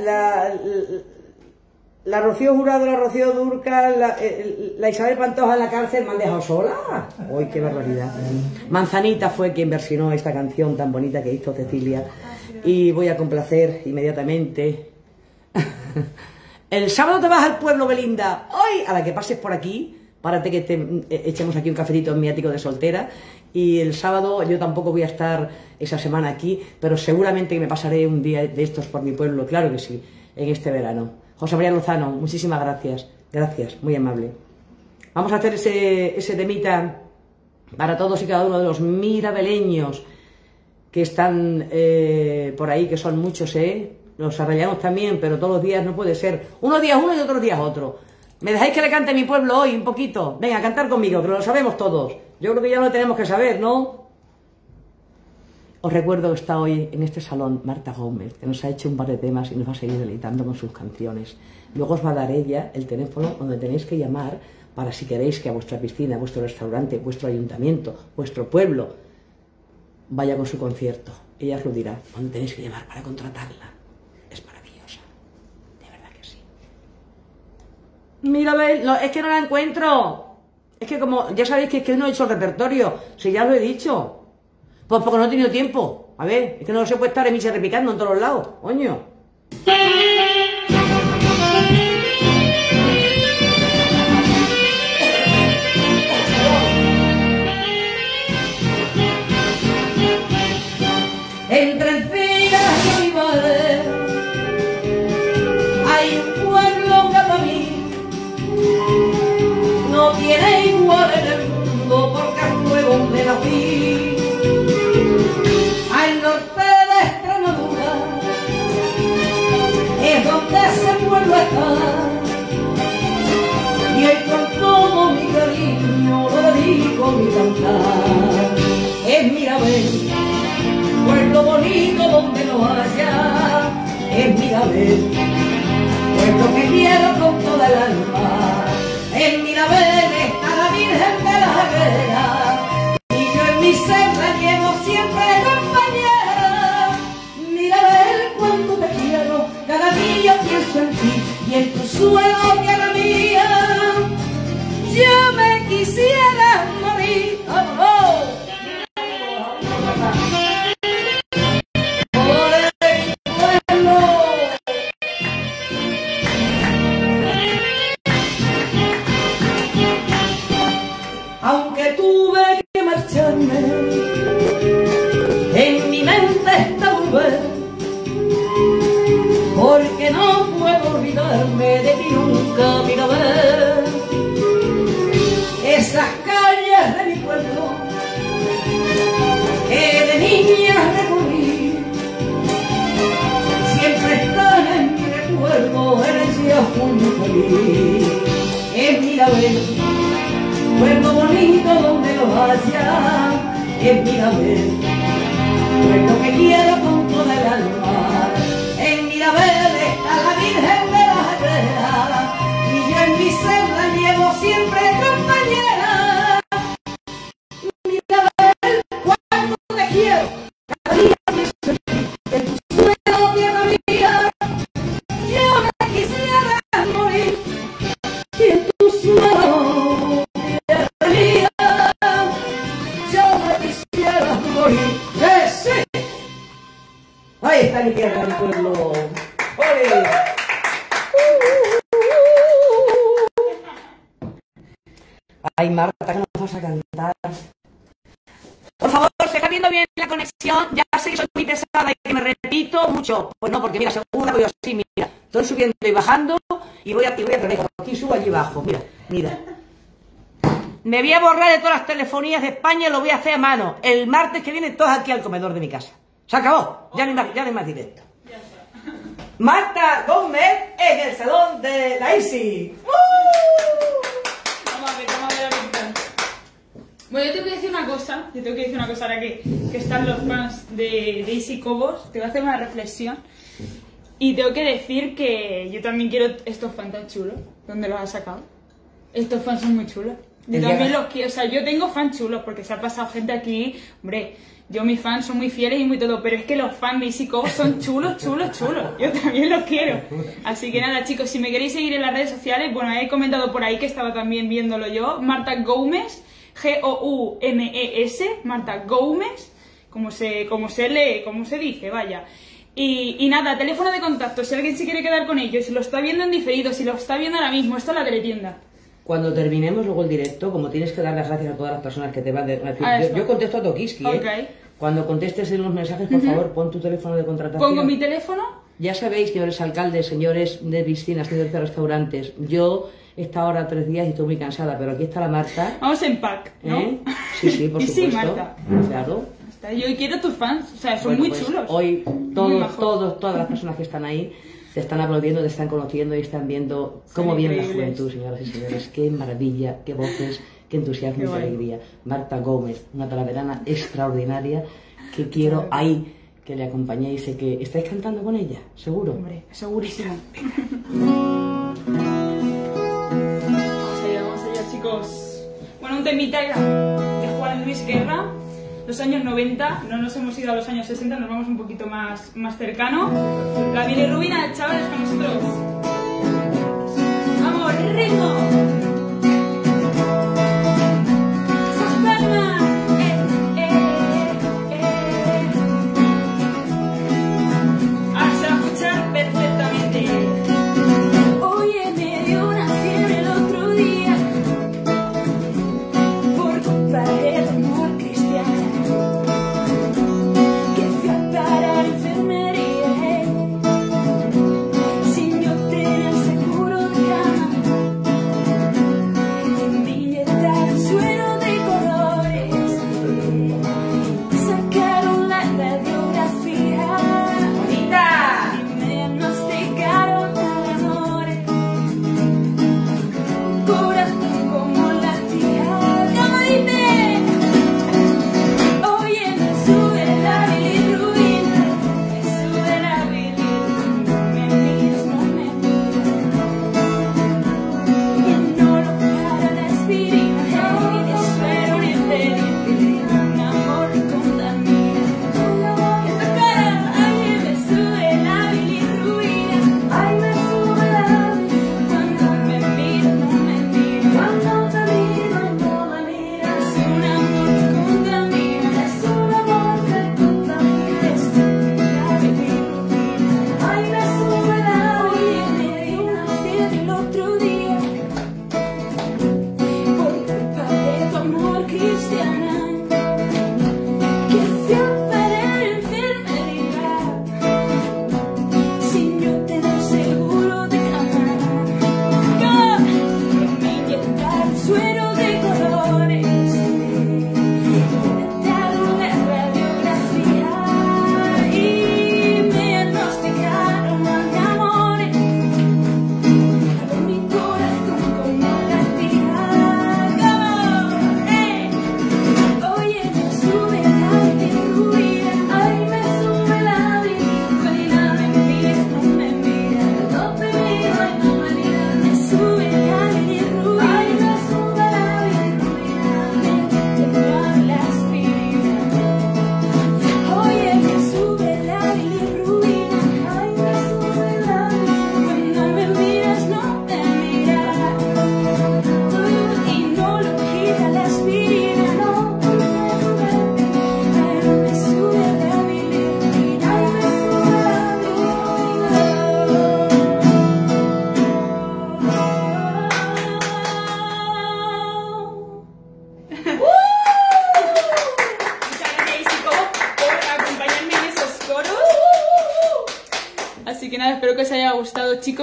la, Rocío Jurado, la Rocío Durca, la, eh, la Isabel Pantoja en la cárcel, me han dejado sola. ¡Uy, qué barbaridad! Manzanita fue quien versionó esta canción tan bonita que hizo Cecilia. Y voy a complacer inmediatamente. El sábado te vas al pueblo, Belinda. ¡Ay! A la que pases por aquí, párate que te eh, echemos aquí un cafetito en mi ático de soltera. Y el sábado yo tampoco voy a estar esa semana aquí, pero seguramente me pasaré un día de estos por mi pueblo, claro que sí, en este verano. José María Lozano, muchísimas gracias. Gracias, muy amable. Vamos a hacer ese, ese temita para todos y cada uno de los mirabeleños que están eh, por ahí, que son muchos, ¿eh? Los arreglamos también, pero todos los días no puede ser. Unos días uno y otros días otro. ¿Me dejáis que le cante mi pueblo hoy un poquito? Venga, a cantar conmigo, que lo sabemos todos. Yo creo que ya lo tenemos que saber, ¿no? Os recuerdo que está hoy en este salón Marta Gómez, que nos ha hecho un par de temas y nos va a seguir deleitando con sus canciones. Luego os va a dar ella el teléfono donde tenéis que llamar para si queréis que a vuestra piscina, vuestro restaurante, vuestro ayuntamiento, vuestro pueblo vaya con su concierto. Ella os lo dirá, donde tenéis que llamar para contratarla. Es maravillosa, de verdad que sí. Mira, no, es que no la encuentro. Es que como, ya sabéis que es que no he hecho el repertorio, si ya lo he dicho. Pues porque no he tenido tiempo. A ver, es que no se puede estar en misa repicando en todos lados, coño. Al norte de Extremadura es donde ese pueblo está. Y hoy con todo mi cariño lo dedico mi cantar. Es Mirabel pueblo bonito donde no haya en Mirabel, pueblo que quiero con toda el alma. En Mirabel está la Virgen de la Guerra y Por favor, se está viendo bien la conexión. Ya sé que soy muy pesada y que me repito mucho. Pues no, porque mira, según voy así, mira. Estoy subiendo y bajando y voy a, y. Aquí subo, allí bajo. Mira, mira. Me voy a borrar de todas las telefonías de España y lo voy a hacer a mano. El martes que viene todos aquí al comedor de mi casa. Se acabó. Ya no hay más, ya no más directo. Marta Gómez en el salón de la ISI. Vamos a ver, vamos a ver. Bueno, yo te voy a decir una cosa, yo tengo que decir una cosa ahora que, que están los fans de Daisy Cobos, te voy a hacer una reflexión. Y tengo que decir que yo también quiero estos fans tan chulos. ¿Dónde los has sacado? Estos fans son muy chulos. Yo también los quiero, o sea, yo tengo fans chulos porque se ha pasado gente aquí, hombre, yo mis fans son muy fieles y muy todo, pero es que los fans de Easy Cobos son chulos, chulos, chulos. Yo también los quiero. Así que nada, chicos, si me queréis seguir en las redes sociales, bueno, he comentado por ahí que estaba también viéndolo yo, Marta Gómez, G-O-U-M-E-S, Marta Gómez, como se, como se lee, como se dice, vaya. Y, y nada, teléfono de contacto, si alguien se quiere quedar con ellos, si lo está viendo en diferido, si lo está viendo ahora mismo, esto es la teletienda. Cuando terminemos luego el directo, como tienes que dar las gracias a todas las personas que te van Ah, yo, yo contesto a Tokiski, ¿eh? Cuando contestes en los mensajes, por favor, pon tu teléfono de contratación. Pongo mi teléfono, Ya sabéis, señores alcaldes, señores de piscinas, señores de restaurantes, yo he estado ahora tres días y estoy muy cansada, pero aquí está la Marta. vamos en pack, ¿no? ¿eh? Sí, sí, por y sí, supuesto. Marta. Claro. Yo quiero tus fans, o sea, son Bueno, muy pues, chulos. Hoy todos, todos, todas las personas que están ahí te están aplaudiendo, te están conociendo y están viendo cómo Son viene la juventud, señoras y señores. Qué maravilla, qué voces, qué entusiasmo y qué guay. alegría. Marta Gómez, una talaverana extraordinaria que quiero ahí que le acompañéis y que estáis cantando con ella, seguro. Hombre, segurísimo. Bueno, un temita era de Juan Luis Guerra, los años 90. No nos hemos ido a los años 60, nos vamos un poquito más, más cercano. La bilirrubina, chavales, con nosotros. ¡Vamos, ritmo!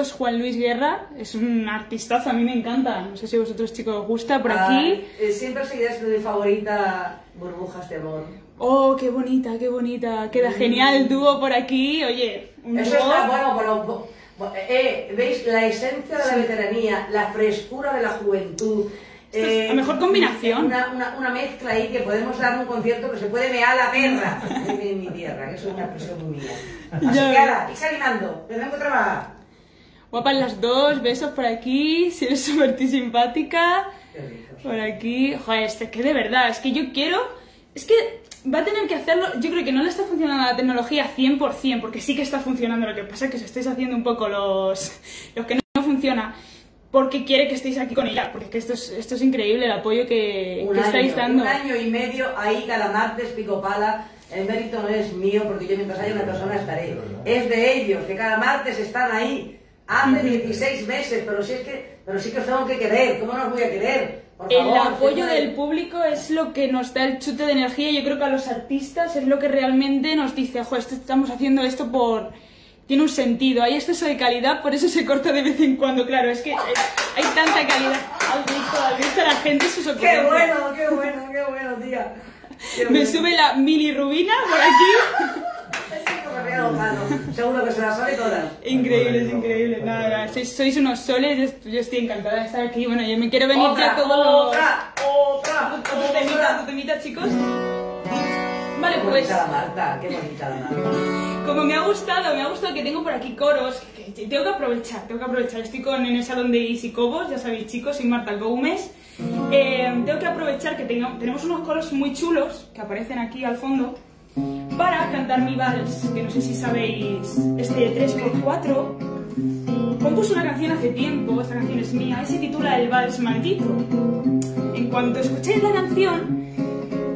Chicos. Juan Luis Guerra es un artistazo, a mí me encanta. No sé si a vosotros, chicos, os gusta por aquí. Ah, eh, siempre seguirás mi favorita Burbujas de Amor. Oh, qué bonita, qué bonita. Queda genial el dúo por aquí. Oye, un Eso dúo. está bueno, pero, eh, ¿veis? La esencia de la veteranía, la frescura de la juventud. Es la mejor combinación. Una, una, una mezcla ahí que podemos dar un concierto que se puede mear la perra en mi tierra, que es una expresión muy mía. Así que ahora, animando, que tengo que trabajar. Guapas las dos, besos por aquí. Si eres súper simpática. Por aquí. Joder, es que de verdad, es que yo quiero. Es que va a tener que hacerlo. Yo creo que no le está funcionando la tecnología 100%, porque sí que está funcionando. Lo que pasa es que os estáis haciendo un poco los, los que no funciona. Porque quiere que estéis aquí con ella. Porque es que esto es, esto es increíble el apoyo que, estáis dando. un año y medio ahí cada martes pico pala. El mérito no es mío porque yo mientras haya una persona estaré. Es de ellos, que cada martes están ahí. Hace 16 meses, pero sí, es que, pero sí que os tengo que querer. ¿Cómo no os voy a querer? Por El favor, apoyo del público es lo que nos da el chute de energía. Yo creo que a los artistas es lo que realmente nos dice, ojo, esto- estamos haciendo esto por... Tiene un sentido, hay exceso de calidad, por eso se corta de vez en cuando. Claro, es que eh, hay tanta calidad. Has visto, has visto la gente sus ¡Qué ocurrencias. bueno, qué bueno, qué bueno, tía! Me sube la mini rubina por aquí. Lozano. Seguro que se las sabe todas. Increíble, es increíble. Nada, nada. Sois, sois unos soles, yo est- yo estoy encantada de estar aquí. Bueno, yo me quiero venir ya Otra, todo. otra, otra, Otro temita, temita, chicos. Vale, Qué pues. bonita la Marta, qué bonita la Marta. Como me ha gustado, me ha gustado que tengo por aquí coros, que tengo que aprovechar, tengo que aprovechar. Estoy con, en el salón de Easy Cobos, ya sabéis chicos, soy Marta Gómez. Eh, tengo que aprovechar que tengo- tenemos unos coros muy chulos que aparecen aquí al fondo para cantar mi vals, que no sé si sabéis, este 3x4. Compuse una canción hace tiempo, esta canción es mía, se titula El Vals Maldito. En cuanto escuchéis la canción,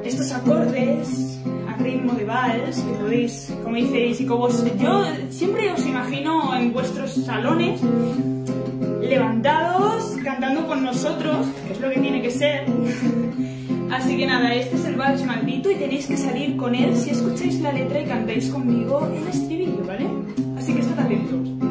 estos acordes a ritmo de vals que podéis, como dice y como vos, yo siempre os imagino en vuestros salones levantados, cantando con nosotros, que es lo que tiene que ser. Así que nada, este es el vals maldito y tenéis que salir con él si escucháis la letra y cantáis conmigo el estribillo, ¿vale? Así que estad atentos.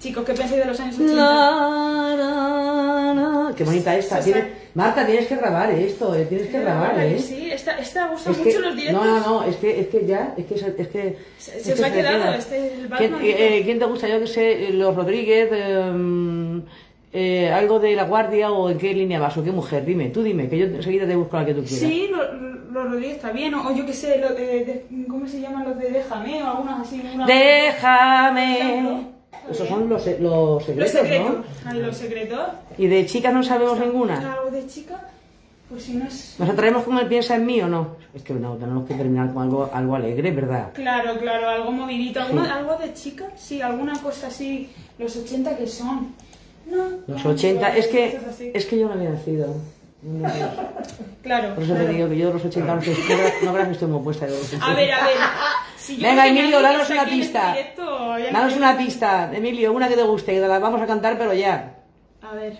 Chicos, ¿qué pensáis de los años 80? La, la, la. Qué bonita esta. Sí, sí. Tienes- Marta, tienes que grabar esto, eh, tienes que grabar, ¿Verdad que ¿eh? Sí, esta, esta gusta Es mucho que, los directos. no, no, no, es que, es que ya, es que, es que... Se- se os ha quedado, queda. este, el ¿Quién, Batman. eh, ¿quién te gusta? Yo que sé, los Rodríguez, eh, eh, algo de La Guardia o en qué línea vas o qué mujer, dime, tú dime, que yo enseguida te busco la que tú quieras. Sí, los lo, Rodríguez está bien, o, o yo qué sé, lo de, de- ¿cómo se llaman los de Déjame? O algunas así. Una... Déjame Esos son los, los Los secretos, secretos. ¿no? Ay, los secretos. Y de chicas no sabemos ninguna. Algo de chica. Pues si no es. ¿Nos atraemos con el piensa en mí o no? Es que no, tenemos que terminar con algo, algo alegre, ¿verdad? Claro, claro, algo movidito. ¿Alguna- Sí. ¿Algo de chica? Sí, alguna cosa así. Los 80 que son. No. Los no, 80, es que, es que yo no había nacido. No, Claro. Por eso claro. te digo que yo de los 80 no estoy, no creas- que estoy muy puesta de los 80. A ver, a ver. Si Venga, Emilio, danos una pista. directo, Danos una pista, Emilio, una que te guste, que te la vamos a cantar, pero ya. A ver.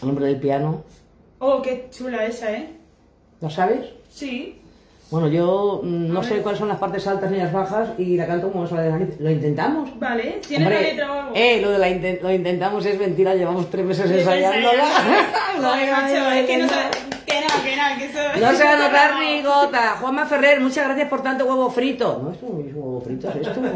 El nombre del piano, Oh, qué chula esa, ¿eh? ¿lo sabes? Sí. Bueno, yo mm, no sé cuáles son las partes altas ni las bajas y la canto como sale de la nariz. ¿Lo intentamos? Vale. ¿Tienes Hombre, la letra o algo? Eh, lo de la lo intentamos es mentira, llevamos tres meses Sí, ensayándola. No se... Que no, que no, que eso... No se va a notar no. ni gota. Juanma Ferrer, muchas gracias por tanto huevo frito. No, es huevo frito, es esto.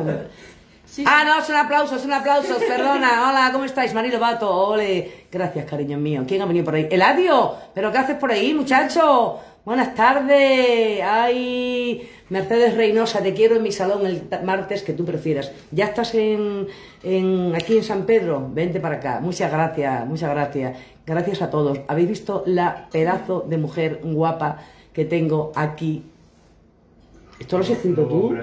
Sí, Ah, no, son aplausos, son aplausos, perdona. Hola, ¿cómo estáis? Marilo Bato, ole. Gracias, cariño mío. ¿Quién ha venido por ahí? Eladio, ¿pero qué haces por ahí, muchacho? Buenas tardes. Ay, Mercedes Reynosa, te quiero en mi salón el martes que tú prefieras. ¿Ya estás en, en- aquí en San Pedro? Vente para acá. Muchas gracias, muchas gracias. Gracias a todos. ¿Habéis visto la pedazo de mujer guapa que tengo aquí? ¿Esto lo has escrito tú?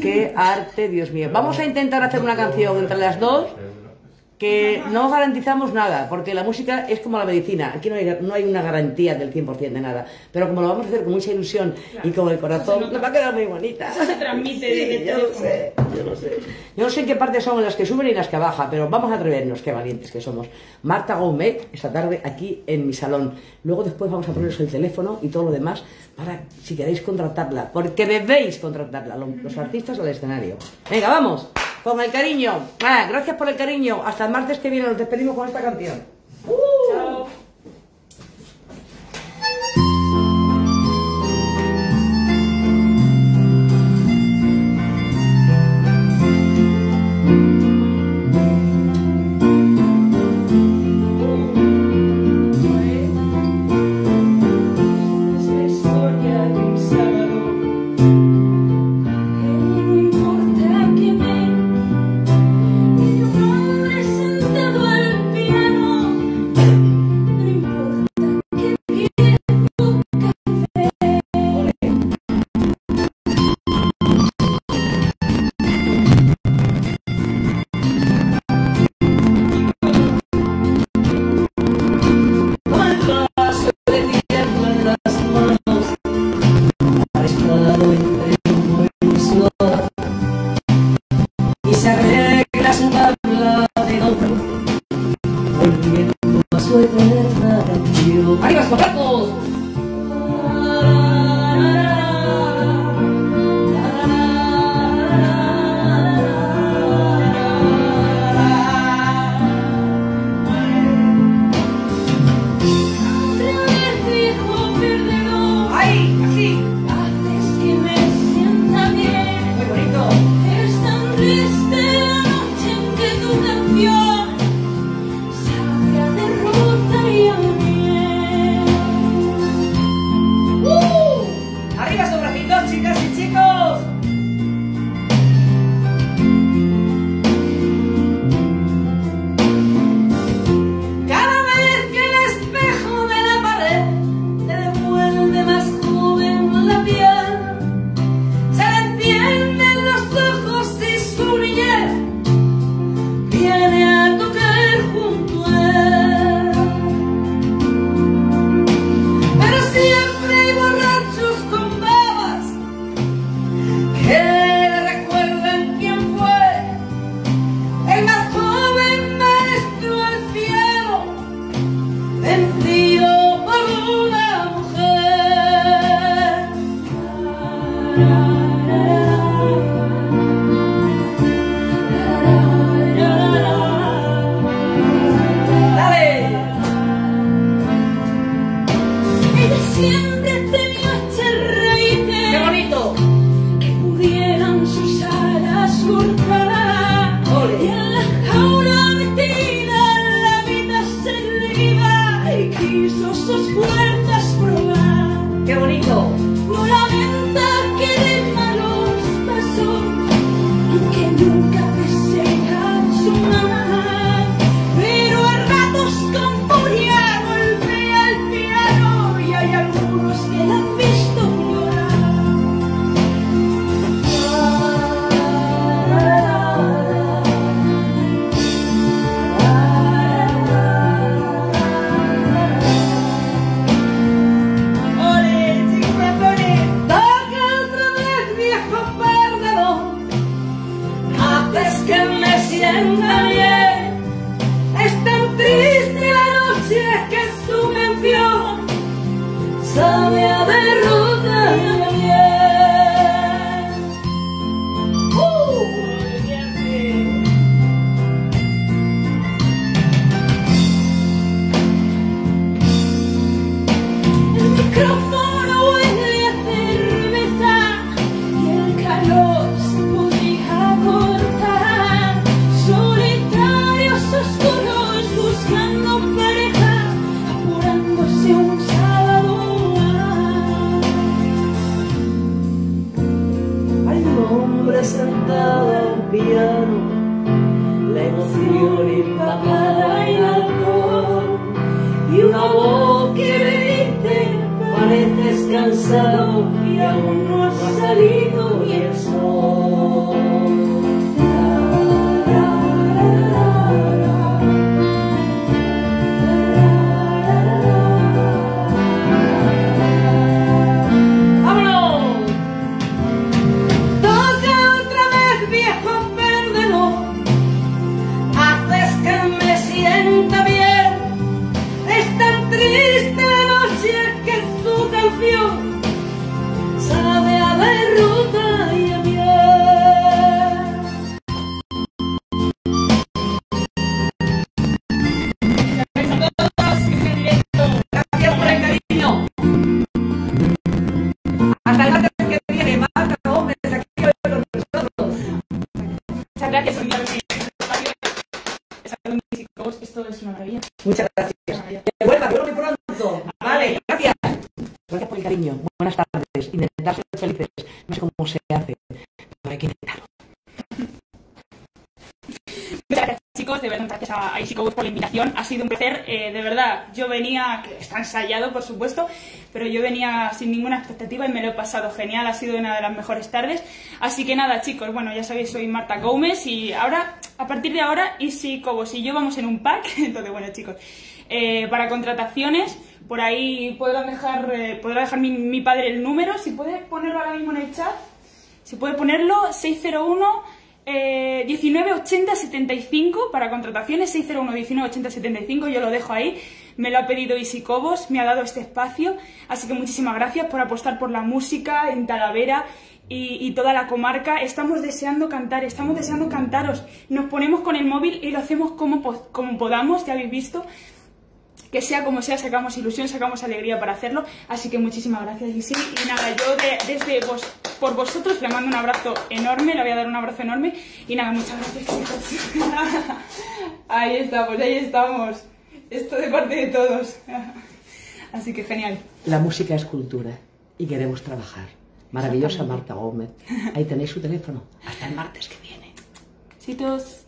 Qué arte, Dios mío. Vamos a intentar hacer una canción entre las dos que no garantizamos nada, porque la música es como la medicina. Aquí no hay, no hay una garantía del 100% de nada. Pero como lo vamos a hacer con mucha ilusión y con el corazón, nos va a quedar muy bonita. Eso se transmite Sí, el yo lo sé, yo lo sé. Yo no sé en qué partes son las que suben y las que bajan, pero vamos a atrevernos, qué valientes que somos. Marta Gómez, esta tarde aquí en mi salón. Luego después vamos a poneros el teléfono y todo lo demás para, si queréis contratarla, porque debéis contratarla, lo- los artistas al escenario. Venga, vamos, con el cariño. Ah, gracias por el cariño. Hasta el martes que viene nos despedimos con esta canción. Chao. Intentar ser felices. No sé cómo se hace, pero hay que intentarlo. Muchas gracias, chicos. De verdad, gracias a Coach por la invitación. Ha sido un placer. eh, de verdad, yo venía, que está ensayado, por supuesto, pero yo venía sin ninguna expectativa y me lo he pasado genial. Ha sido una de las mejores tardes. Así que nada, chicos, bueno, ya sabéis, soy Marta Gómez y ahora, a partir de ahora, Cobos y yo vamos en un pack. Entonces, bueno, chicos, eh, para contrataciones, por ahí podrán dejar, eh, podrá dejar mi, padre el número. Si puede ponerlo ahora mismo en el chat. Si puede ponerlo, 601 eh, 1980 75 para contrataciones, 601 1980 75, yo lo dejo ahí. Me lo ha pedido Isi Cobos, me ha dado este espacio, así que muchísimas gracias por apostar por la música en Talavera y, y toda la comarca. Estamos deseando cantar, estamos deseando cantaros. Nos ponemos con el móvil y lo hacemos como, como podamos, ya habéis visto que sea como sea, sacamos ilusión, sacamos alegría para hacerlo. Así que muchísimas gracias, Isi. Y nada, yo de- desde vos, por vosotros le mando un abrazo enorme, le voy a dar un abrazo enorme. Y nada, muchas gracias, chicos. ahí estamos, ahí estamos. Esto de parte de todos. Así que genial. La música es cultura y queremos trabajar. Maravillosa Marta Gómez. Ahí tenéis su teléfono. Hasta el martes que viene. Besitos.